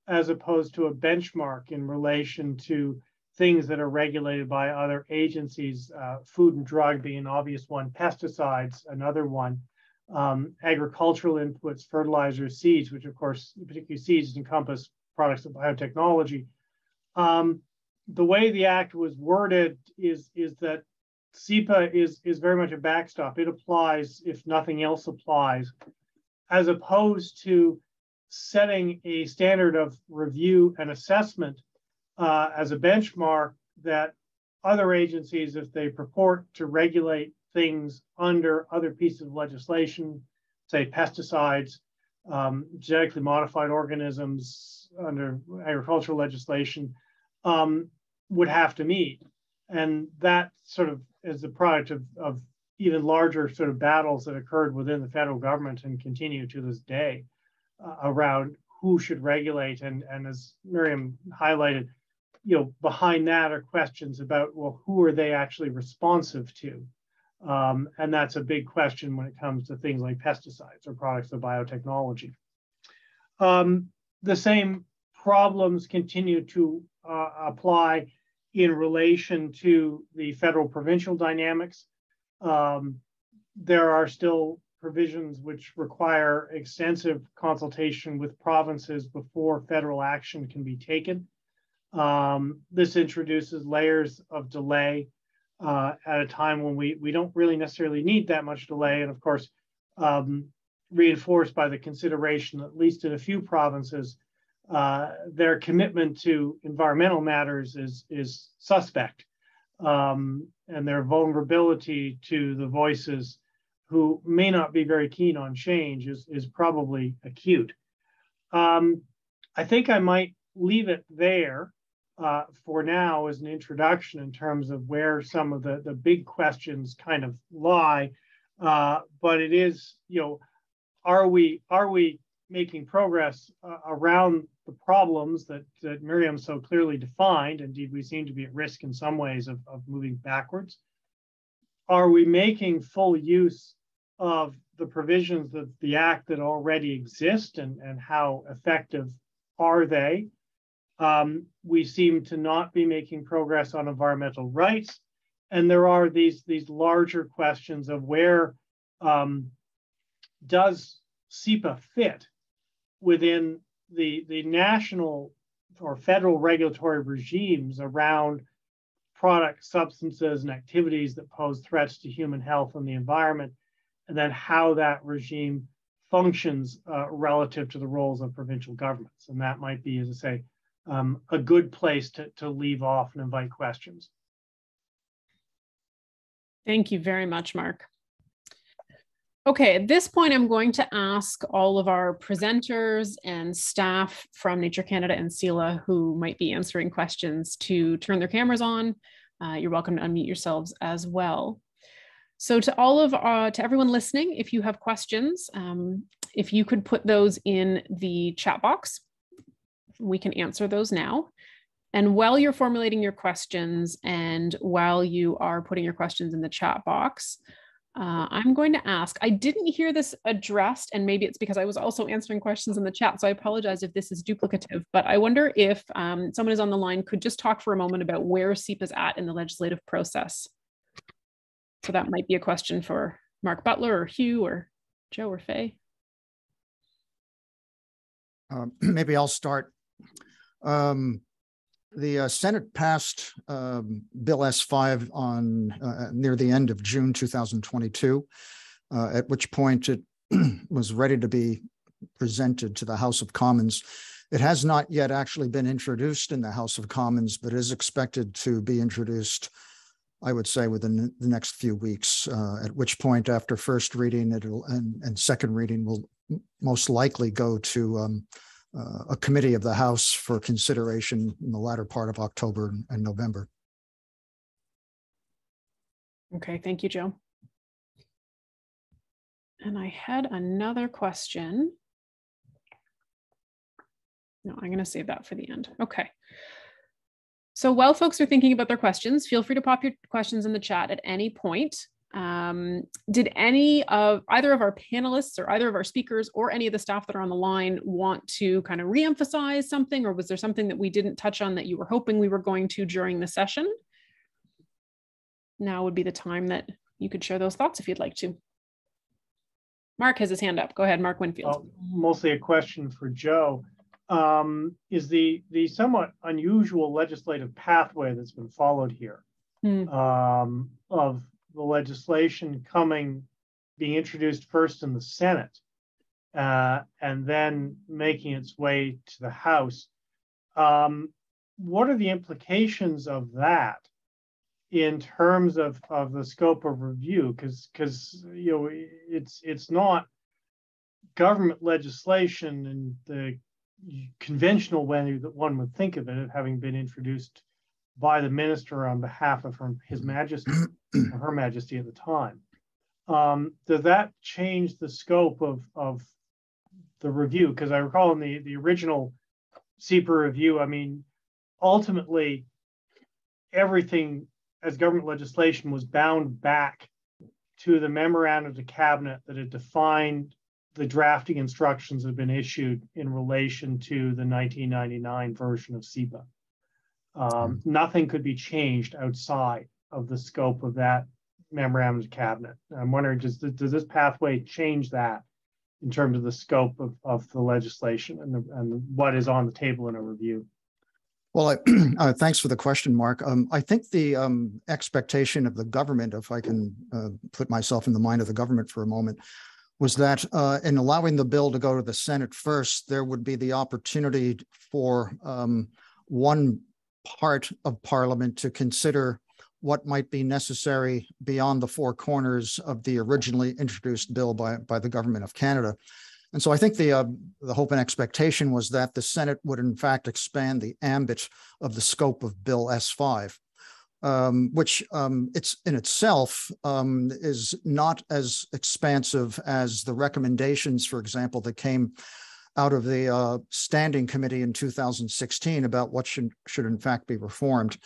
D: as opposed to a benchmark in relation to things that are regulated by other agencies, uh, food and drug being an obvious one, pesticides, another one, um, agricultural inputs, fertilizers, seeds, which of course, particularly seeds encompass products of biotechnology. Um, the way the act was worded is, is that CEPA is, is very much a backstop. It applies if nothing else applies, as opposed to setting a standard of review and assessment uh, as a benchmark that other agencies, if they purport to regulate things under other pieces of legislation, say pesticides, um, genetically modified organisms under agricultural legislation, um, would have to meet. And that sort of is the product of, of even larger sort of battles that occurred within the federal government and continue to this day uh, around who should regulate. And, and as Miriam highlighted, you know, behind that are questions about, well, who are they actually responsive to? Um, and that's a big question when it comes to things like pesticides or products of biotechnology. Um, the same problems continue to uh, apply in relation to the federal provincial dynamics. Um, there are still provisions which require extensive consultation with provinces before federal action can be taken. Um, this introduces layers of delay uh, at a time when we, we don't really necessarily need that much delay. And of course, um, reinforced by the consideration, at least in a few provinces, uh, their commitment to environmental matters is, is suspect. Um, and their vulnerability to the voices who may not be very keen on change is, is probably acute. Um, I think I might leave it there uh, for now as an introduction in terms of where some of the, the big questions kind of lie. Uh, but it is, you know, are we are we making progress uh, around the problems that, that Miriam so clearly defined? Indeed, we seem to be at risk in some ways of, of moving backwards. Are we making full use of the provisions of the Act that already exist and, and how effective are they? Um, we seem to not be making progress on environmental rights. And there are these, these larger questions of where um, does CEPA fit within the, the national or federal regulatory regimes around product substances and activities that pose threats to human health and the environment, and then how that regime functions uh, relative to the roles of provincial governments. And that might be, as I say, um, a good place to, to leave off and invite questions.
A: Thank you very much, Mark. Okay, at this point, I'm going to ask all of our presenters and staff from Nature Canada and CELA who might be answering questions to turn their cameras on. Uh, you're welcome to unmute yourselves as well. So to all of, uh, to everyone listening, if you have questions, um, if you could put those in the chat box, we can answer those now. And while you're formulating your questions and while you are putting your questions in the chat box, uh, I'm going to ask, I didn't hear this addressed, and maybe it's because I was also answering questions in the chat, so I apologize if this is duplicative, but I wonder if um, someone is on the line could just talk for a moment about where CEPA is at in the legislative process. So that might be a question for Mark Butler or Hugh or Joe or Fe.
E: Um, maybe I'll start. Um, the uh, Senate passed um, Bill S5 on uh, near the end of June 2022, uh, at which point it was ready to be presented to the House of Commons. It has not yet actually been introduced in the House of Commons, but is expected to be introduced, I would say, within the next few weeks. Uh, at which point, after first reading, it'll and, and second reading will most likely go to um, uh, a committee of the House for consideration in the latter part of October and November.
A: Okay, thank you, Joe. And I had another question. No, I'm going to save that for the end. Okay. So while folks are thinking about their questions, feel free to pop your questions in the chat at any point. Um, did any of either of our panelists or either of our speakers or any of the staff that are on the line want to kind of reemphasize something, or was there something that we didn't touch on that you were hoping we were going to during the session? Now would be the time that you could share those thoughts if you'd like to. Mark has his hand up. Go ahead, Mark Winfield. Uh,
D: mostly a question for Joe. Um, is the the somewhat unusual legislative pathway that's been followed here hmm. um, of the legislation coming, being introduced first in the Senate, uh, and then making its way to the House. Um, what are the implications of that in terms of, of the scope of review? Because because you know it's it's not government legislation in the conventional way that one would think of it, having been introduced by the minister on behalf of His Majesty, Her Majesty at the time. Um, does that change the scope of, of the review? Because I recall in the, the original CEPA review, I mean, ultimately, everything as government legislation was bound back to the memorandum to cabinet that had defined the drafting instructions that had been issued in relation to the 1999 version of CEPA. Um, hmm. nothing could be changed outside of the scope of that memorandum cabinet. I'm wondering, does, does this pathway change that in terms of the scope of, of the legislation and, the, and what is on the table in a review?
E: Well, I, uh, thanks for the question, Mark. Um, I think the um, expectation of the government, if I can uh, put myself in the mind of the government for a moment, was that uh, in allowing the bill to go to the Senate first, there would be the opportunity for um, one part of Parliament to consider what might be necessary beyond the four corners of the originally introduced bill by, by the government of Canada. And so I think the, uh, the hope and expectation was that the Senate would in fact expand the ambit of the scope of Bill S5. um, which um, it's in itself um, is not as expansive as the recommendations, for example, that came out of the uh, standing committee in 2016 about what should should in fact be reformed.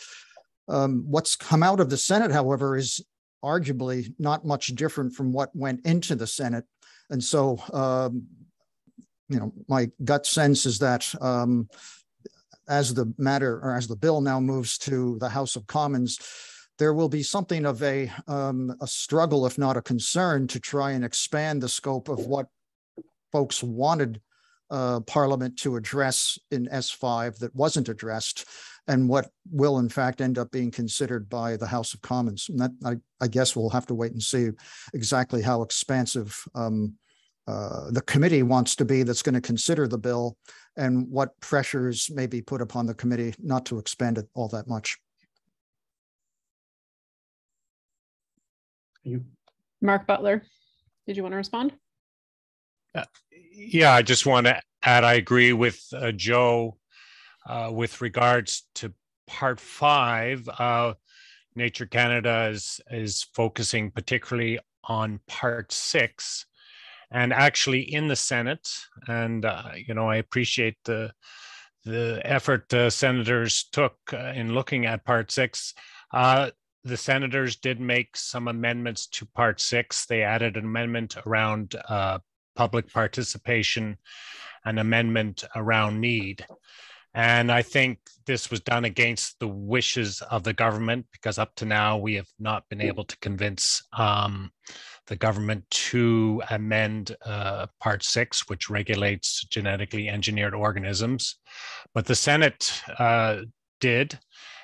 E: Um, what's come out of the Senate, however, is arguably not much different from what went into the Senate, and so um, you know my gut sense is that um, as the matter or as the bill now moves to the House of Commons, there will be something of a um, a struggle, if not a concern, to try and expand the scope of what folks wanted uh, Parliament to address in S5 that wasn't addressed, and what will in fact end up being considered by the House of Commons. And that I, I guess we'll have to wait and see exactly how expansive um, uh, the committee wants to be that's going to consider the bill and what pressures may be put upon the committee not to expand it all that much.
D: You.
A: Mark Butler, did you want to respond?
F: Yeah, I just want to add, I agree with uh, Joe uh, with regards to part five. Uh, Nature Canada is, is focusing particularly on part six and actually in the Senate. And uh, you know, I appreciate the the effort uh, senators took uh, in looking at Part Six. The senators did make some amendments to Part Six. They added an amendment around public participation, an amendment around need. And I think this was done against the wishes of the government because up to now we have not been able to convince um, the government to amend uh, Part 6, which regulates genetically engineered organisms. But the Senate uh, did.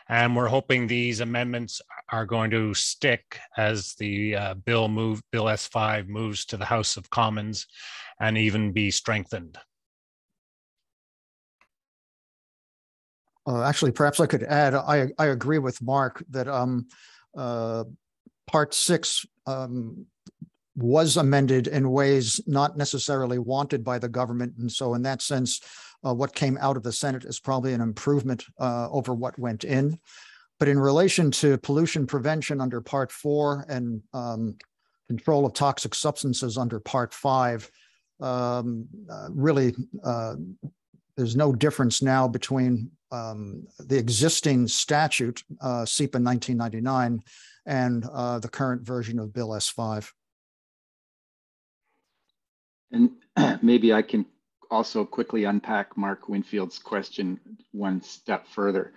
F: And we're hoping these amendments are going to stick as the uh, bill move Bill S5 moves to the House of Commons and even be strengthened.
E: Uh, actually, perhaps I could add. I I agree with Mark that um, uh, Part Six um, was amended in ways not necessarily wanted by the government. And so, in that sense, uh, what came out of the Senate is probably an improvement uh, over what went in. But in relation to pollution prevention under Part Four and um, control of toxic substances under Part Five, um, uh, really, uh, there's no difference now between um, the existing statute, uh, CEPA 1999, and uh, the current version of Bill S5.
B: And maybe I can also quickly unpack Mark Winfield's question one step further.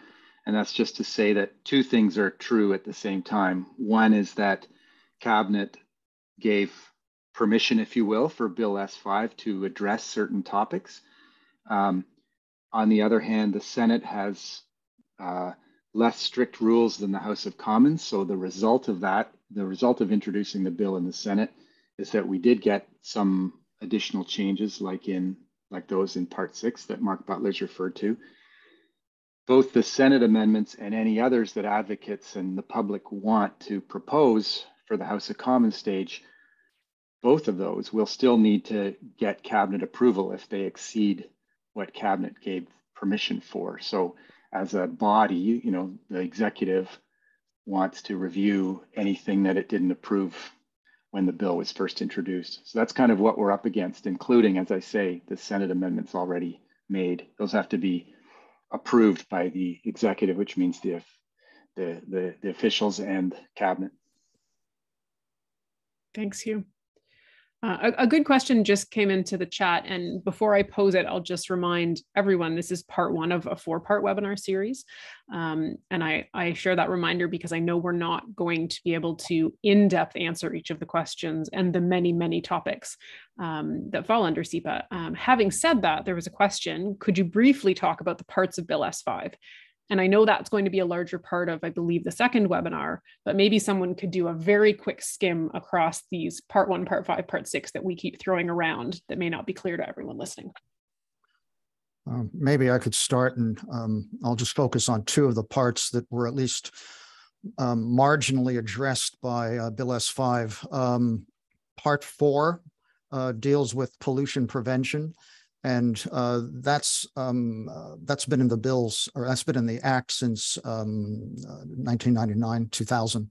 B: And that's just to say that two things are true at the same time. One is that Cabinet gave permission, if you will, for Bill S5 to address certain topics. Um, on the other hand, the Senate has uh, less strict rules than the House of Commons. So the result of that, the result of introducing the bill in the Senate, is that we did get some additional changes like in like those in part six that Mark Butler's referred to. Both the Senate amendments and any others that advocates and the public want to propose for the House of Commons stage, both of those will still need to get cabinet approval if they exceed what cabinet gave permission for. So as a body, you know, the executive wants to review anything that it didn't approve when the bill was first introduced. So that's kind of what we're up against, including, as I say, the Senate amendments already made. Those have to be approved by the executive, which means the, the, the, the officials and cabinet.
A: Thanks, Hugh. Uh, a, a, good question just came into the chat. And before I pose it, I'll just remind everyone this is part one of a four part webinar series. Um, and I, I share that reminder because I know we're not going to be able to in depth answer each of the questions and the many, many topics um, that fall under CEPA. Um, having said that, there was a question could you briefly talk about the parts of Bill S5? And I know that's going to be a larger part of, I believe, the second webinar, but maybe someone could do a very quick skim across these part one, part five, part six that we keep throwing around that may not be clear to everyone listening.
E: Um, maybe I could start and um, I'll just focus on two of the parts that were at least um, marginally addressed by uh, Bill S5. Um, part four uh, deals with pollution prevention. And uh, that's um, uh, that's been in the bills or that's been in the act since um, 1999 2000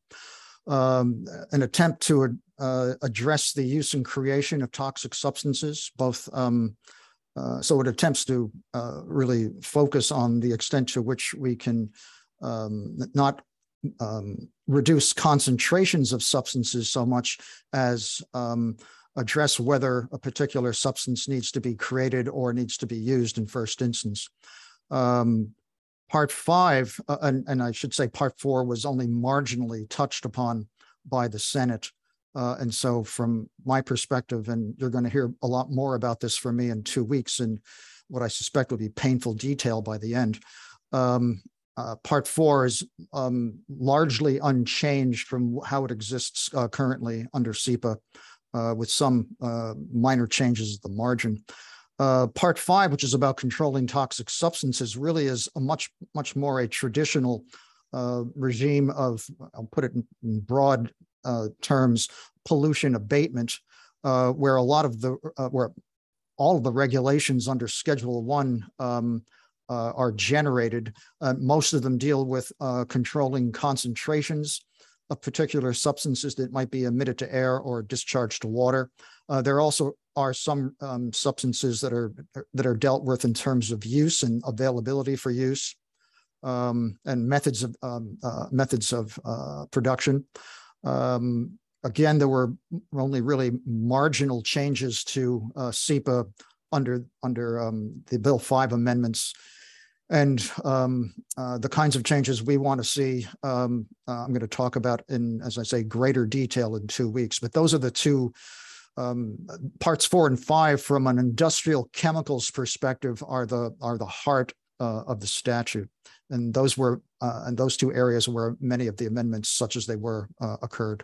E: um, an attempt to uh, address the use and creation of toxic substances both um, uh, so it attempts to uh, really focus on the extent to which we can um, not um, reduce concentrations of substances so much as address whether a particular substance needs to be created or needs to be used in first instance. Um, part five, uh, and, and, I should say part four was only marginally touched upon by the Senate. Uh, and so from my perspective, and you're going to hear a lot more about this from me in two weeks in what I suspect will be painful detail by the end. Um, uh, part four is um, largely unchanged from how it exists uh, currently under CEPA uh, with some uh, minor changes at the margin. Uh, part five, which is about controlling toxic substances, really is a much, much more a traditional uh, regime of, I'll put it in broad uh, terms, pollution abatement, uh, where a lot of the, where all of the regulations under Schedule One um, are generated. most of them deal with controlling concentrations of particular substances that might be emitted to air or discharged to water. Uh, there also are some um, substances that are that are dealt with in terms of use and availability for use, um, and methods of um, uh, methods of uh, production. Um, again, there were only really marginal changes to uh, CEPA under under um, the Bill Five amendments and um, uh, the kinds of changes we want to see, um, uh, I'm going to talk about in, as I say, greater detail in two weeks. But those are the two um, parts four and five from an industrial chemicals perspective are the are the heart uh, of the statute, and those were uh, and those two areas where many of the amendments, such as they were, uh, occurred.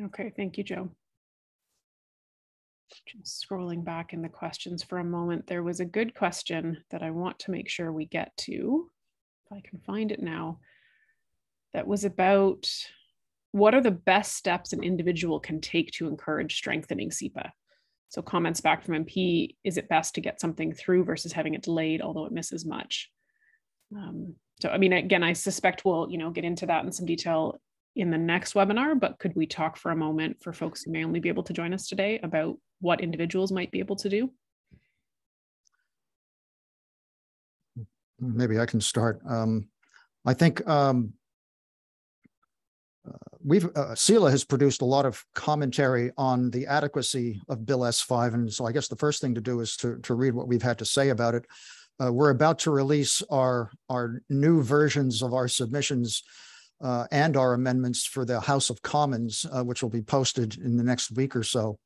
A: Okay, thank you, Joe. Just scrolling back in the questions for a moment, there was a good question that I want to make sure we get to, if I can find it now, that was about what are the best steps an individual can take to encourage strengthening CEPA? So comments back from MP, is it best to get something through versus having it delayed, although it misses much? Um, so, I mean, again, I suspect we'll, you know, get into that in some detail in the next webinar, but could we talk for a moment for folks who may only be able to join us today about what individuals might be able to do?
E: Maybe I can start. Um, I think um, uh, we've uh, CELA has produced a lot of commentary on the adequacy of Bill S5, and so I guess the first thing to do is to to read what we've had to say about it. Uh, we're about to release our our new versions of our submissions uh, and our amendments for the House of Commons, uh, which will be posted in the next week or so.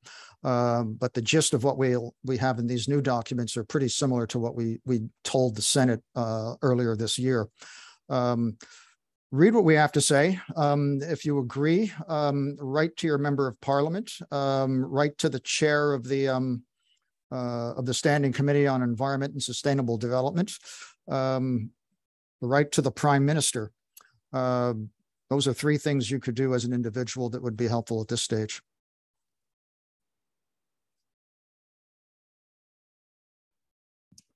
E: Um, but the gist of what we we have in these new documents are pretty similar to what we we told the Senate uh, earlier this year. Um, read what we have to say. Um, if you agree, um, write to your member of parliament, um, write to the chair of the um, uh, of the Standing Committee on Environment and Sustainable Development, write to the Prime Minister. Uh, those are three things you could do as an individual that would be helpful at this stage.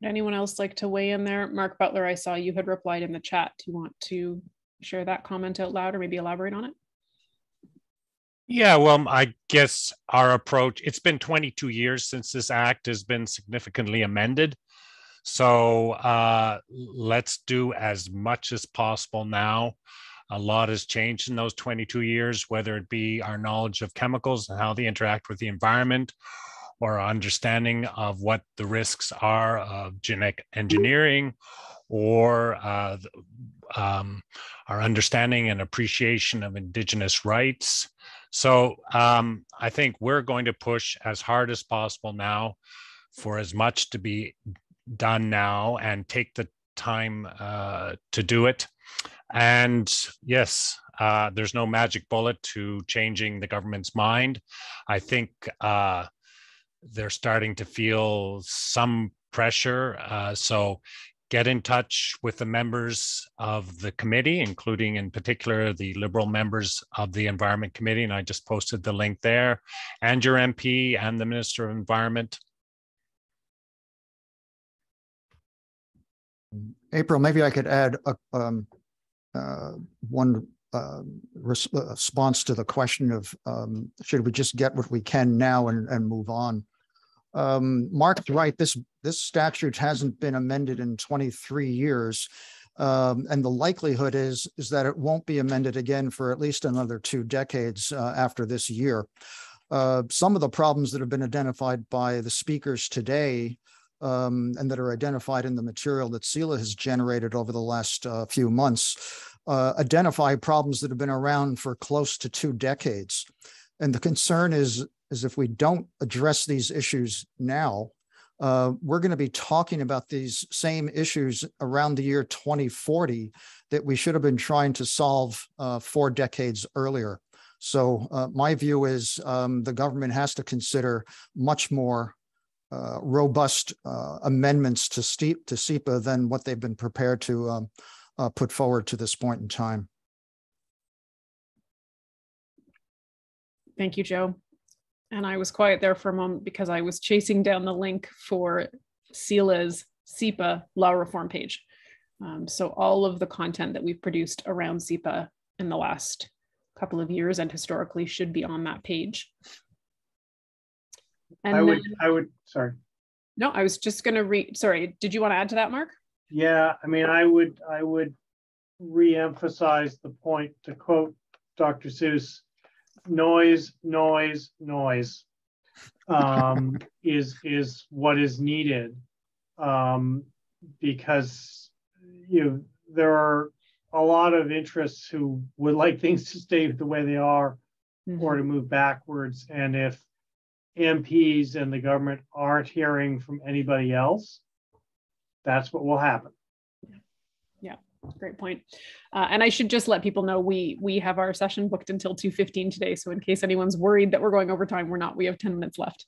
A: Would anyone else like to weigh in there? Mark Butler, I saw you had replied in the chat. Do you want to share that comment out loud or maybe elaborate on it?
F: Yeah, well, I guess our approach, it's been 22 years since this act has been significantly amended. So uh, let's do as much as possible now. A lot has changed in those 22 years, whether it be our knowledge of chemicals and how they interact with the environment, or understanding of what the risks are of genetic engineering, or uh, um, our understanding and appreciation of Indigenous rights. So um, I think we're going to push as hard as possible now for as much to be done now and take the time uh, to do it. And yes, uh, there's no magic bullet to changing the government's mind. I think uh, they're starting to feel some pressure. Uh, so get in touch with the members of the committee, including in particular the Liberal members of the Environment Committee. And I just posted the link there, and your MP and the Minister of Environment.
E: April, maybe I could add a, um, uh, one uh, res response to the question of um, should we just get what we can now and, and move on. Um, Mark's right. This this statute hasn't been amended in 23 years. Um, and the likelihood is, is that it won't be amended again for at least another two decades uh, after this year. Uh, some of the problems that have been identified by the speakers today um, and that are identified in the material that CELA has generated over the last uh, few months uh, identify problems that have been around for close to two decades. And the concern is, is if we don't address these issues now, uh, we're going to be talking about these same issues around the year 2040 that we should have been trying to solve uh, four decades earlier. So uh, my view is um, the government has to consider much more uh, robust uh, amendments to, steep, to CEPA than what they've been prepared to um, uh, put forward to this point in time.
A: Thank you, Joe. And I was quiet there for a moment because I was chasing down the link for CELA's CEPA law reform page. Um, so all of the content that we've produced around CEPA in the last couple of years and historically should be on that page.
D: And I would, then, I would, sorry.
A: No, I was just going to read. Sorry, did you want to add to that, Mark?
D: Yeah, I mean, I would, I would re-emphasize the point to quote Dr. Seuss noise, noise, noise um, is is what is needed um, because you know, there are a lot of interests who would like things to stay the way they are mm-hmm. or to move backwards. And if MPs and the government aren't hearing from anybody else, that's what will happen.
A: Yeah, great point. Uh, and I should just let people know we we have our session booked until 2.15 today. So in case anyone's worried that we're going over time, we're not. We have 10 minutes left.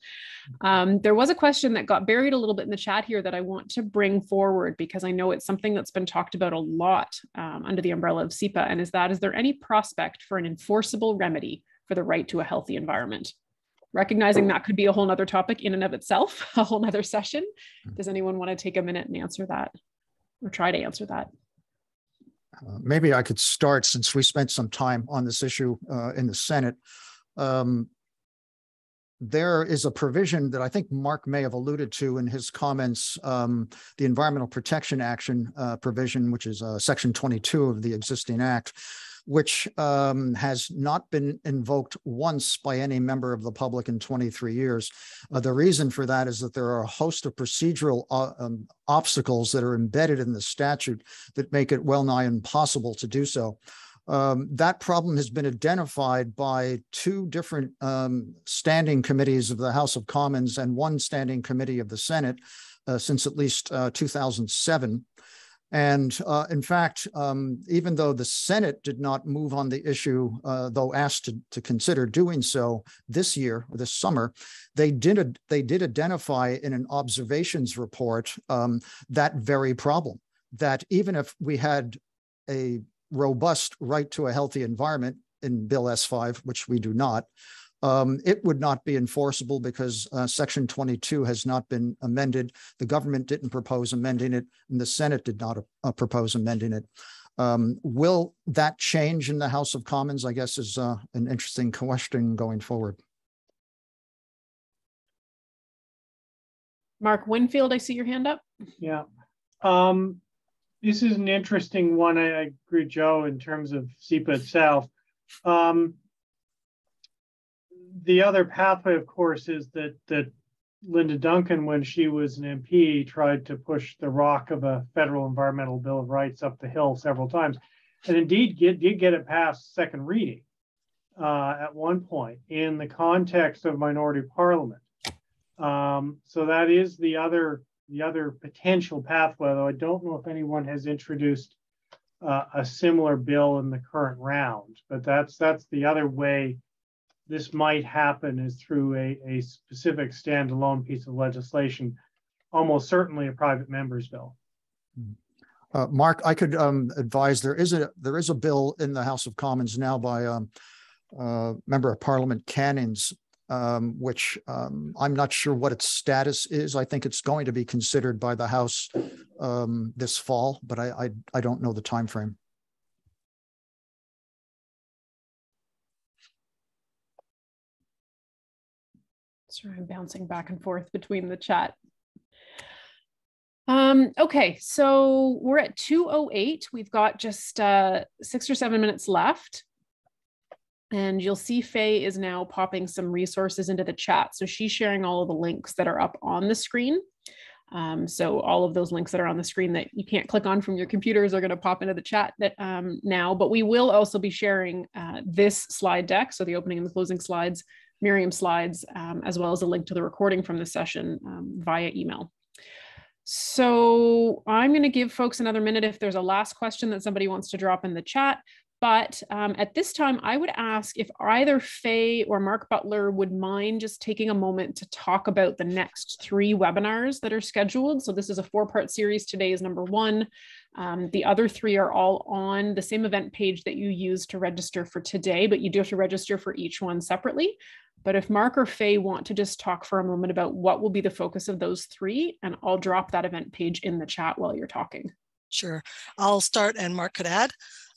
A: Um, there was a question that got buried a little bit in the chat here that I want to bring forward because I know it's something that's been talked about a lot um, under the umbrella of CEPA. And is that, is there any prospect for an enforceable remedy for the right to a healthy environment? Recognizing that could be a whole nother topic in and of itself, a whole nother session. Does anyone want to take a minute and answer that or try to answer that?
E: Uh, maybe I could start since we spent some time on this issue uh, in the Senate. Um, there is a provision that I think Mark may have alluded to in his comments, um, the Environmental Protection Action uh, provision, which is uh, Section 22 of the existing act, which um, has not been invoked once by any member of the public in 23 years. Uh, the reason for that is that there are a host of procedural uh, um, obstacles that are embedded in the statute that make it well nigh impossible to do so. Um, that problem has been identified by two different um, standing committees of the House of Commons and one standing committee of the Senate uh, since at least uh, 2007. And uh, in fact, um, even though the Senate did not move on the issue, uh, though asked to, to, consider doing so this year, this summer, they did they did identify in an observations report um, that very problem. That even if we had a robust right to a healthy environment in Bill S5, which we do not, um, it would not be enforceable because uh, Section 22 has not been amended. The government didn't propose amending it, and the Senate did not uh, propose amending it. Um, will that change in the House of Commons? I guess is uh, an interesting question going forward.
A: Mark Winfield, I see your hand up.
D: Yeah. Um, this is an interesting one. I, I agree, Joe, in terms of CEPA itself. Um, the other pathway, of course, is that that Linda Duncan, when she was an MP, tried to push the rock of a federal environmental bill of rights up the hill several times, and indeed get, did get it past second reading uh, at one point in the context of minority parliament. Um, so that is the other the other potential pathway, though I don't know if anyone has introduced uh, a similar bill in the current round, but that's that's the other way this might happen is through a, a specific standalone piece of legislation, almost certainly a private member's bill.
E: Uh, Mark, I could um, advise there is a there is a bill in the House of Commons now by um, uh, member of Parliament Cannings, um, which um, I'm not sure what its status is. I think it's going to be considered by the House um, this fall, but I, I I don't know the time frame.
A: I'm bouncing back and forth between the chat. Um, okay, so we're at 208. We've got just uh, six or seven minutes left. And you'll see Fe is now popping some resources into the chat. So she's sharing all of the links that are up on the screen. Um, so all of those links that are on the screen that you can't click on from your computers are going to pop into the chat that, um, now, but we will also be sharing uh, this slide deck. So the opening and the closing slides Miriam slides, um, as well as a link to the recording from the session um, via email. So I'm going to give folks another minute if there's a last question that somebody wants to drop in the chat. But um, at this time, I would ask if either Fe or Mark Butler would mind just taking a moment to talk about the next three webinars that are scheduled. So this is a four-part series. Today is number one. Um, the other three are all on the same event page that you use to register for today, but you do have to register for each one separately. But if Mark or Fe want to just talk for a moment about what will be the focus of those three, and I'll drop that event page in the chat while you're talking.
G: Sure. I'll start and Mark could add.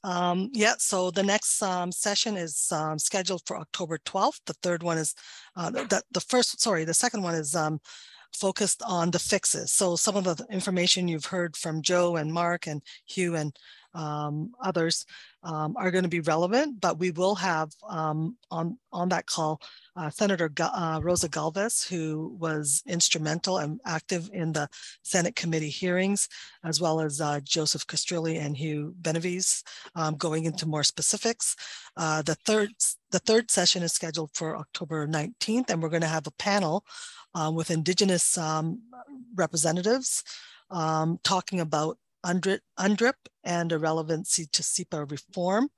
G: Um, yeah, so the next um, session is um, scheduled for October 12th. The third one is, uh, the, the first, sorry, the second one is um, focused on the fixes. So some of the information you've heard from Joe and Mark and Hugh and um, others um, are going to be relevant, but we will have on, on that call uh, Senator uh, Rosa Galvez, who was instrumental and active in the Senate committee hearings, as well as uh, Joseph Castrilli and Hugh Benevides, um, going into more specifics. Uh, the third the third session is scheduled for October 19th, and we're going to have a panel um, with Indigenous um, representatives um, talking about UNDRIP and a relevancy to CEPA reform.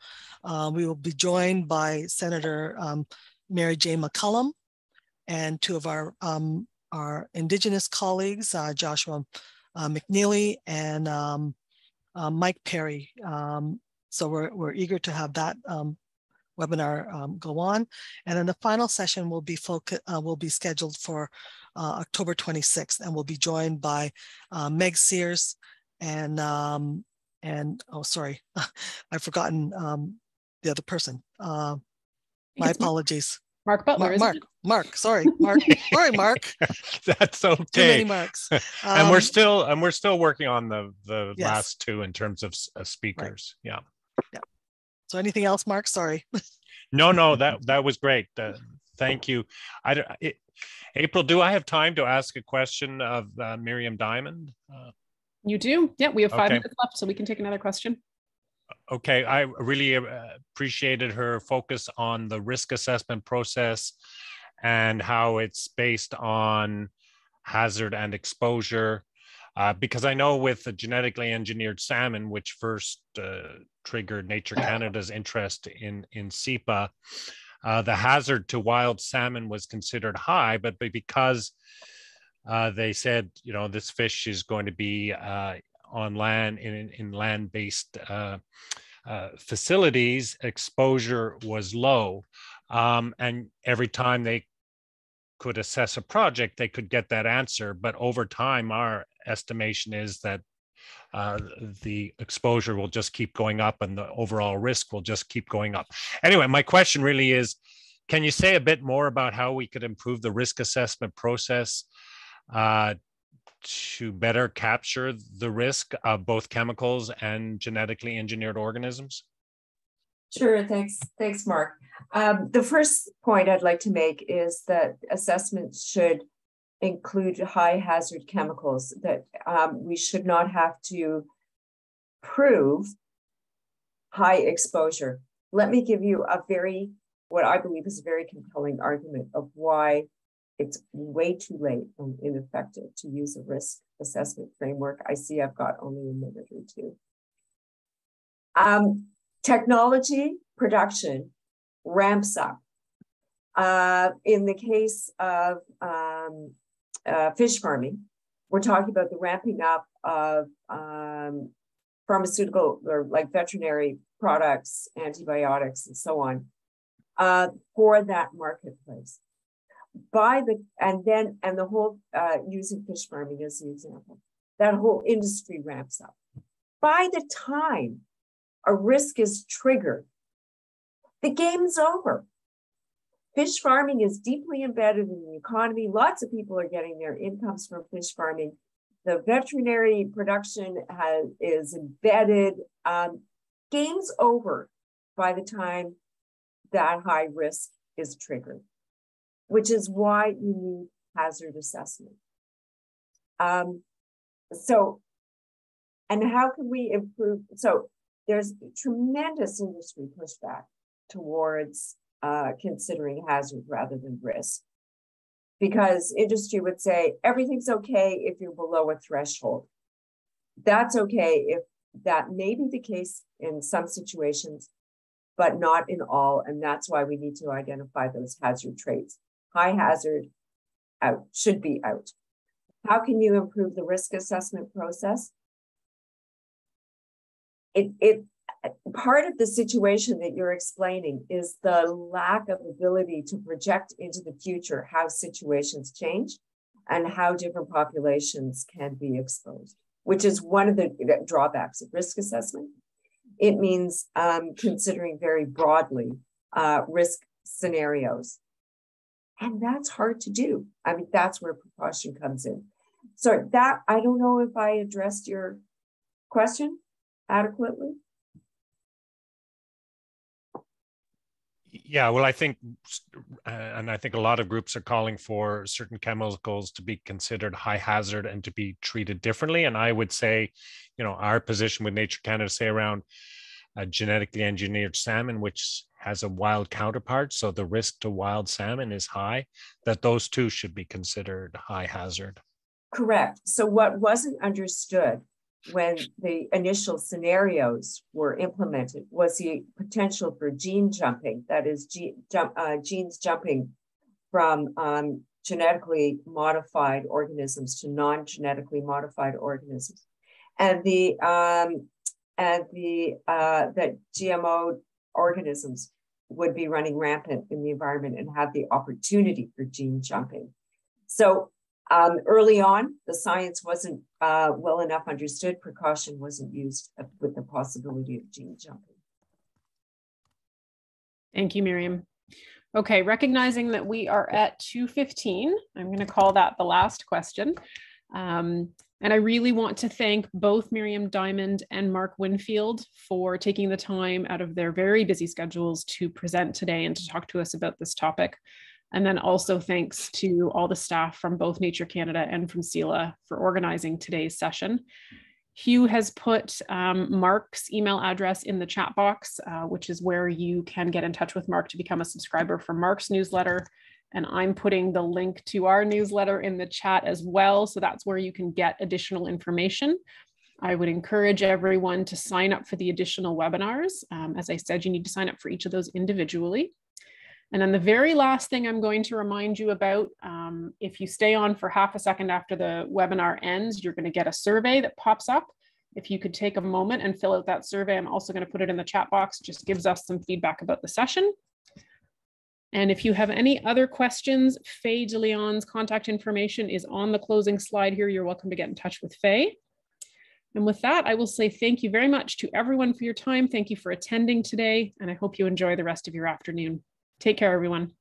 G: Uh, we will be joined by Senator um, Mary J. McCallum and two of our, um, our Indigenous colleagues, uh, Joshua uh, McNeely and um, uh, Mike Perry. Um, so we're, we're eager to have that um, webinar um, go on. And then the final session will be focus, uh, will be scheduled for uh, October 26th and we'll be joined by Meg Sears and and oh sorry, I've forgotten the other person. My apologies.
A: Mark Butler.
G: Mark, Mark, Mark, sorry, Mark. sorry, Mark.
F: That's okay. Too
G: many marks. Um,
F: and we're um, still and we're still working on the the
G: yes.
F: last two in terms of uh, speakers. Right. Yeah.
G: Yeah. So anything else, Mark? Sorry.
F: no, no, that that was great. Uh, thank you. I it, April, do I have time to ask a question of uh, Miriam Diamond? Uh,
A: you do? Yeah, we have five okay. minutes left, so we can take another question.
F: Okay, I really uh, appreciated her focus on the risk assessment process and how it's based on hazard and exposure. Uh, because I know with the genetically engineered salmon, which first uh, triggered Nature Canada's interest in, in CEPA, uh, the hazard to wild salmon was considered high, but because uh, they said, you know, this fish is going to be uh, on land in, in land-based uh, uh, facilities. Exposure was low, um, and every time they could assess a project, they could get that answer. But over time, our estimation is that uh, the exposure will just keep going up and the overall risk will just keep going up. Anyway, my question really is, can you say a bit more about how we could improve the risk assessment process uh, to better capture the risk of both chemicals and genetically engineered organisms?
C: Sure, thanks, thanks, Mark. Um, the first point I'd like to make is that assessments should include high hazard chemicals, that um, we should not have to prove high exposure. Let me give you a very, what I believe is a very compelling argument of why it's way too late and ineffective to use a risk assessment framework. I see I've got only a minute or two. Um, technology production ramps up. Uh, in the case of um, uh, fish farming, we're talking about the ramping up of um, pharmaceutical or like veterinary products, antibiotics, and so on uh, for that marketplace. By the and then and the whole uh, using fish farming as an example, that whole industry ramps up. By the time a risk is triggered, the game's over. Fish farming is deeply embedded in the economy. Lots of people are getting their incomes from fish farming. The veterinary production has, is embedded. Um, game's over by the time that high risk is triggered, which is why you need hazard assessment. Um, so, and how can we improve? So, there's tremendous industry pushback towards uh, considering hazard rather than risk. Because industry would say everything's okay if you're below a threshold. That's okay if that may be the case in some situations, but not in all. And that's why we need to identify those hazard traits. High hazard out should be out. How can you improve the risk assessment process? It, it part of the situation that you're explaining is the lack of ability to project into the future how situations change and how different populations can be exposed, which is one of the drawbacks of risk assessment. It means um, considering very broadly uh, risk scenarios. And that's hard to do. I mean, that's where precaution comes in. So that, I don't know if I addressed your question adequately.
F: Yeah, well, I think, uh, and I think a lot of groups are calling for certain chemicals to be considered high hazard and to be treated differently. And I would say, you know, our position with Nature Canada, say around genetically engineered salmon, which has a wild counterpart, so the risk to wild salmon is high, that those two should be considered high hazard.
C: Correct. So, what wasn't understood when the initial scenarios were implemented was the potential for gene jumping, that is, gene, uh, genes jumping from um, genetically modified organisms to non genetically modified organisms. And the um, and the uh, that GMO organisms would be running rampant in the environment and have the opportunity for gene jumping. So um, early on, the science wasn't uh, well enough understood. Precaution wasn't used with the possibility of gene jumping.
A: Thank you, Miriam. Okay, recognizing that we are at 2.15, I'm going to call that the last question. Um, and I really want to thank both Miriam Diamond and Mark Winfield for taking the time out of their very busy schedules to present today and to talk to us about this topic. And then also thanks to all the staff from both Nature Canada and from CELA for organizing today's session. Hugh has put um, Mark's email address in the chat box, uh, which is where you can get in touch with Mark to become a subscriber for Mark's newsletter. And I'm putting the link to our newsletter in the chat as well. So that's where you can get additional information. I would encourage everyone to sign up for the additional webinars. Um, as I said, you need to sign up for each of those individually. And then the very last thing I'm going to remind you about, um, if you stay on for half a second after the webinar ends, you're going to get a survey that pops up. If you could take a moment and fill out that survey, I'm also going to put it in the chat box, just gives us some feedback about the session. And if you have any other questions, Fe de Leon's contact information is on the closing slide here. You're welcome to get in touch with Faye. And with that, I will say thank you very much to everyone for your time. Thank you for attending today, and I hope you enjoy the rest of your afternoon. Take care, everyone.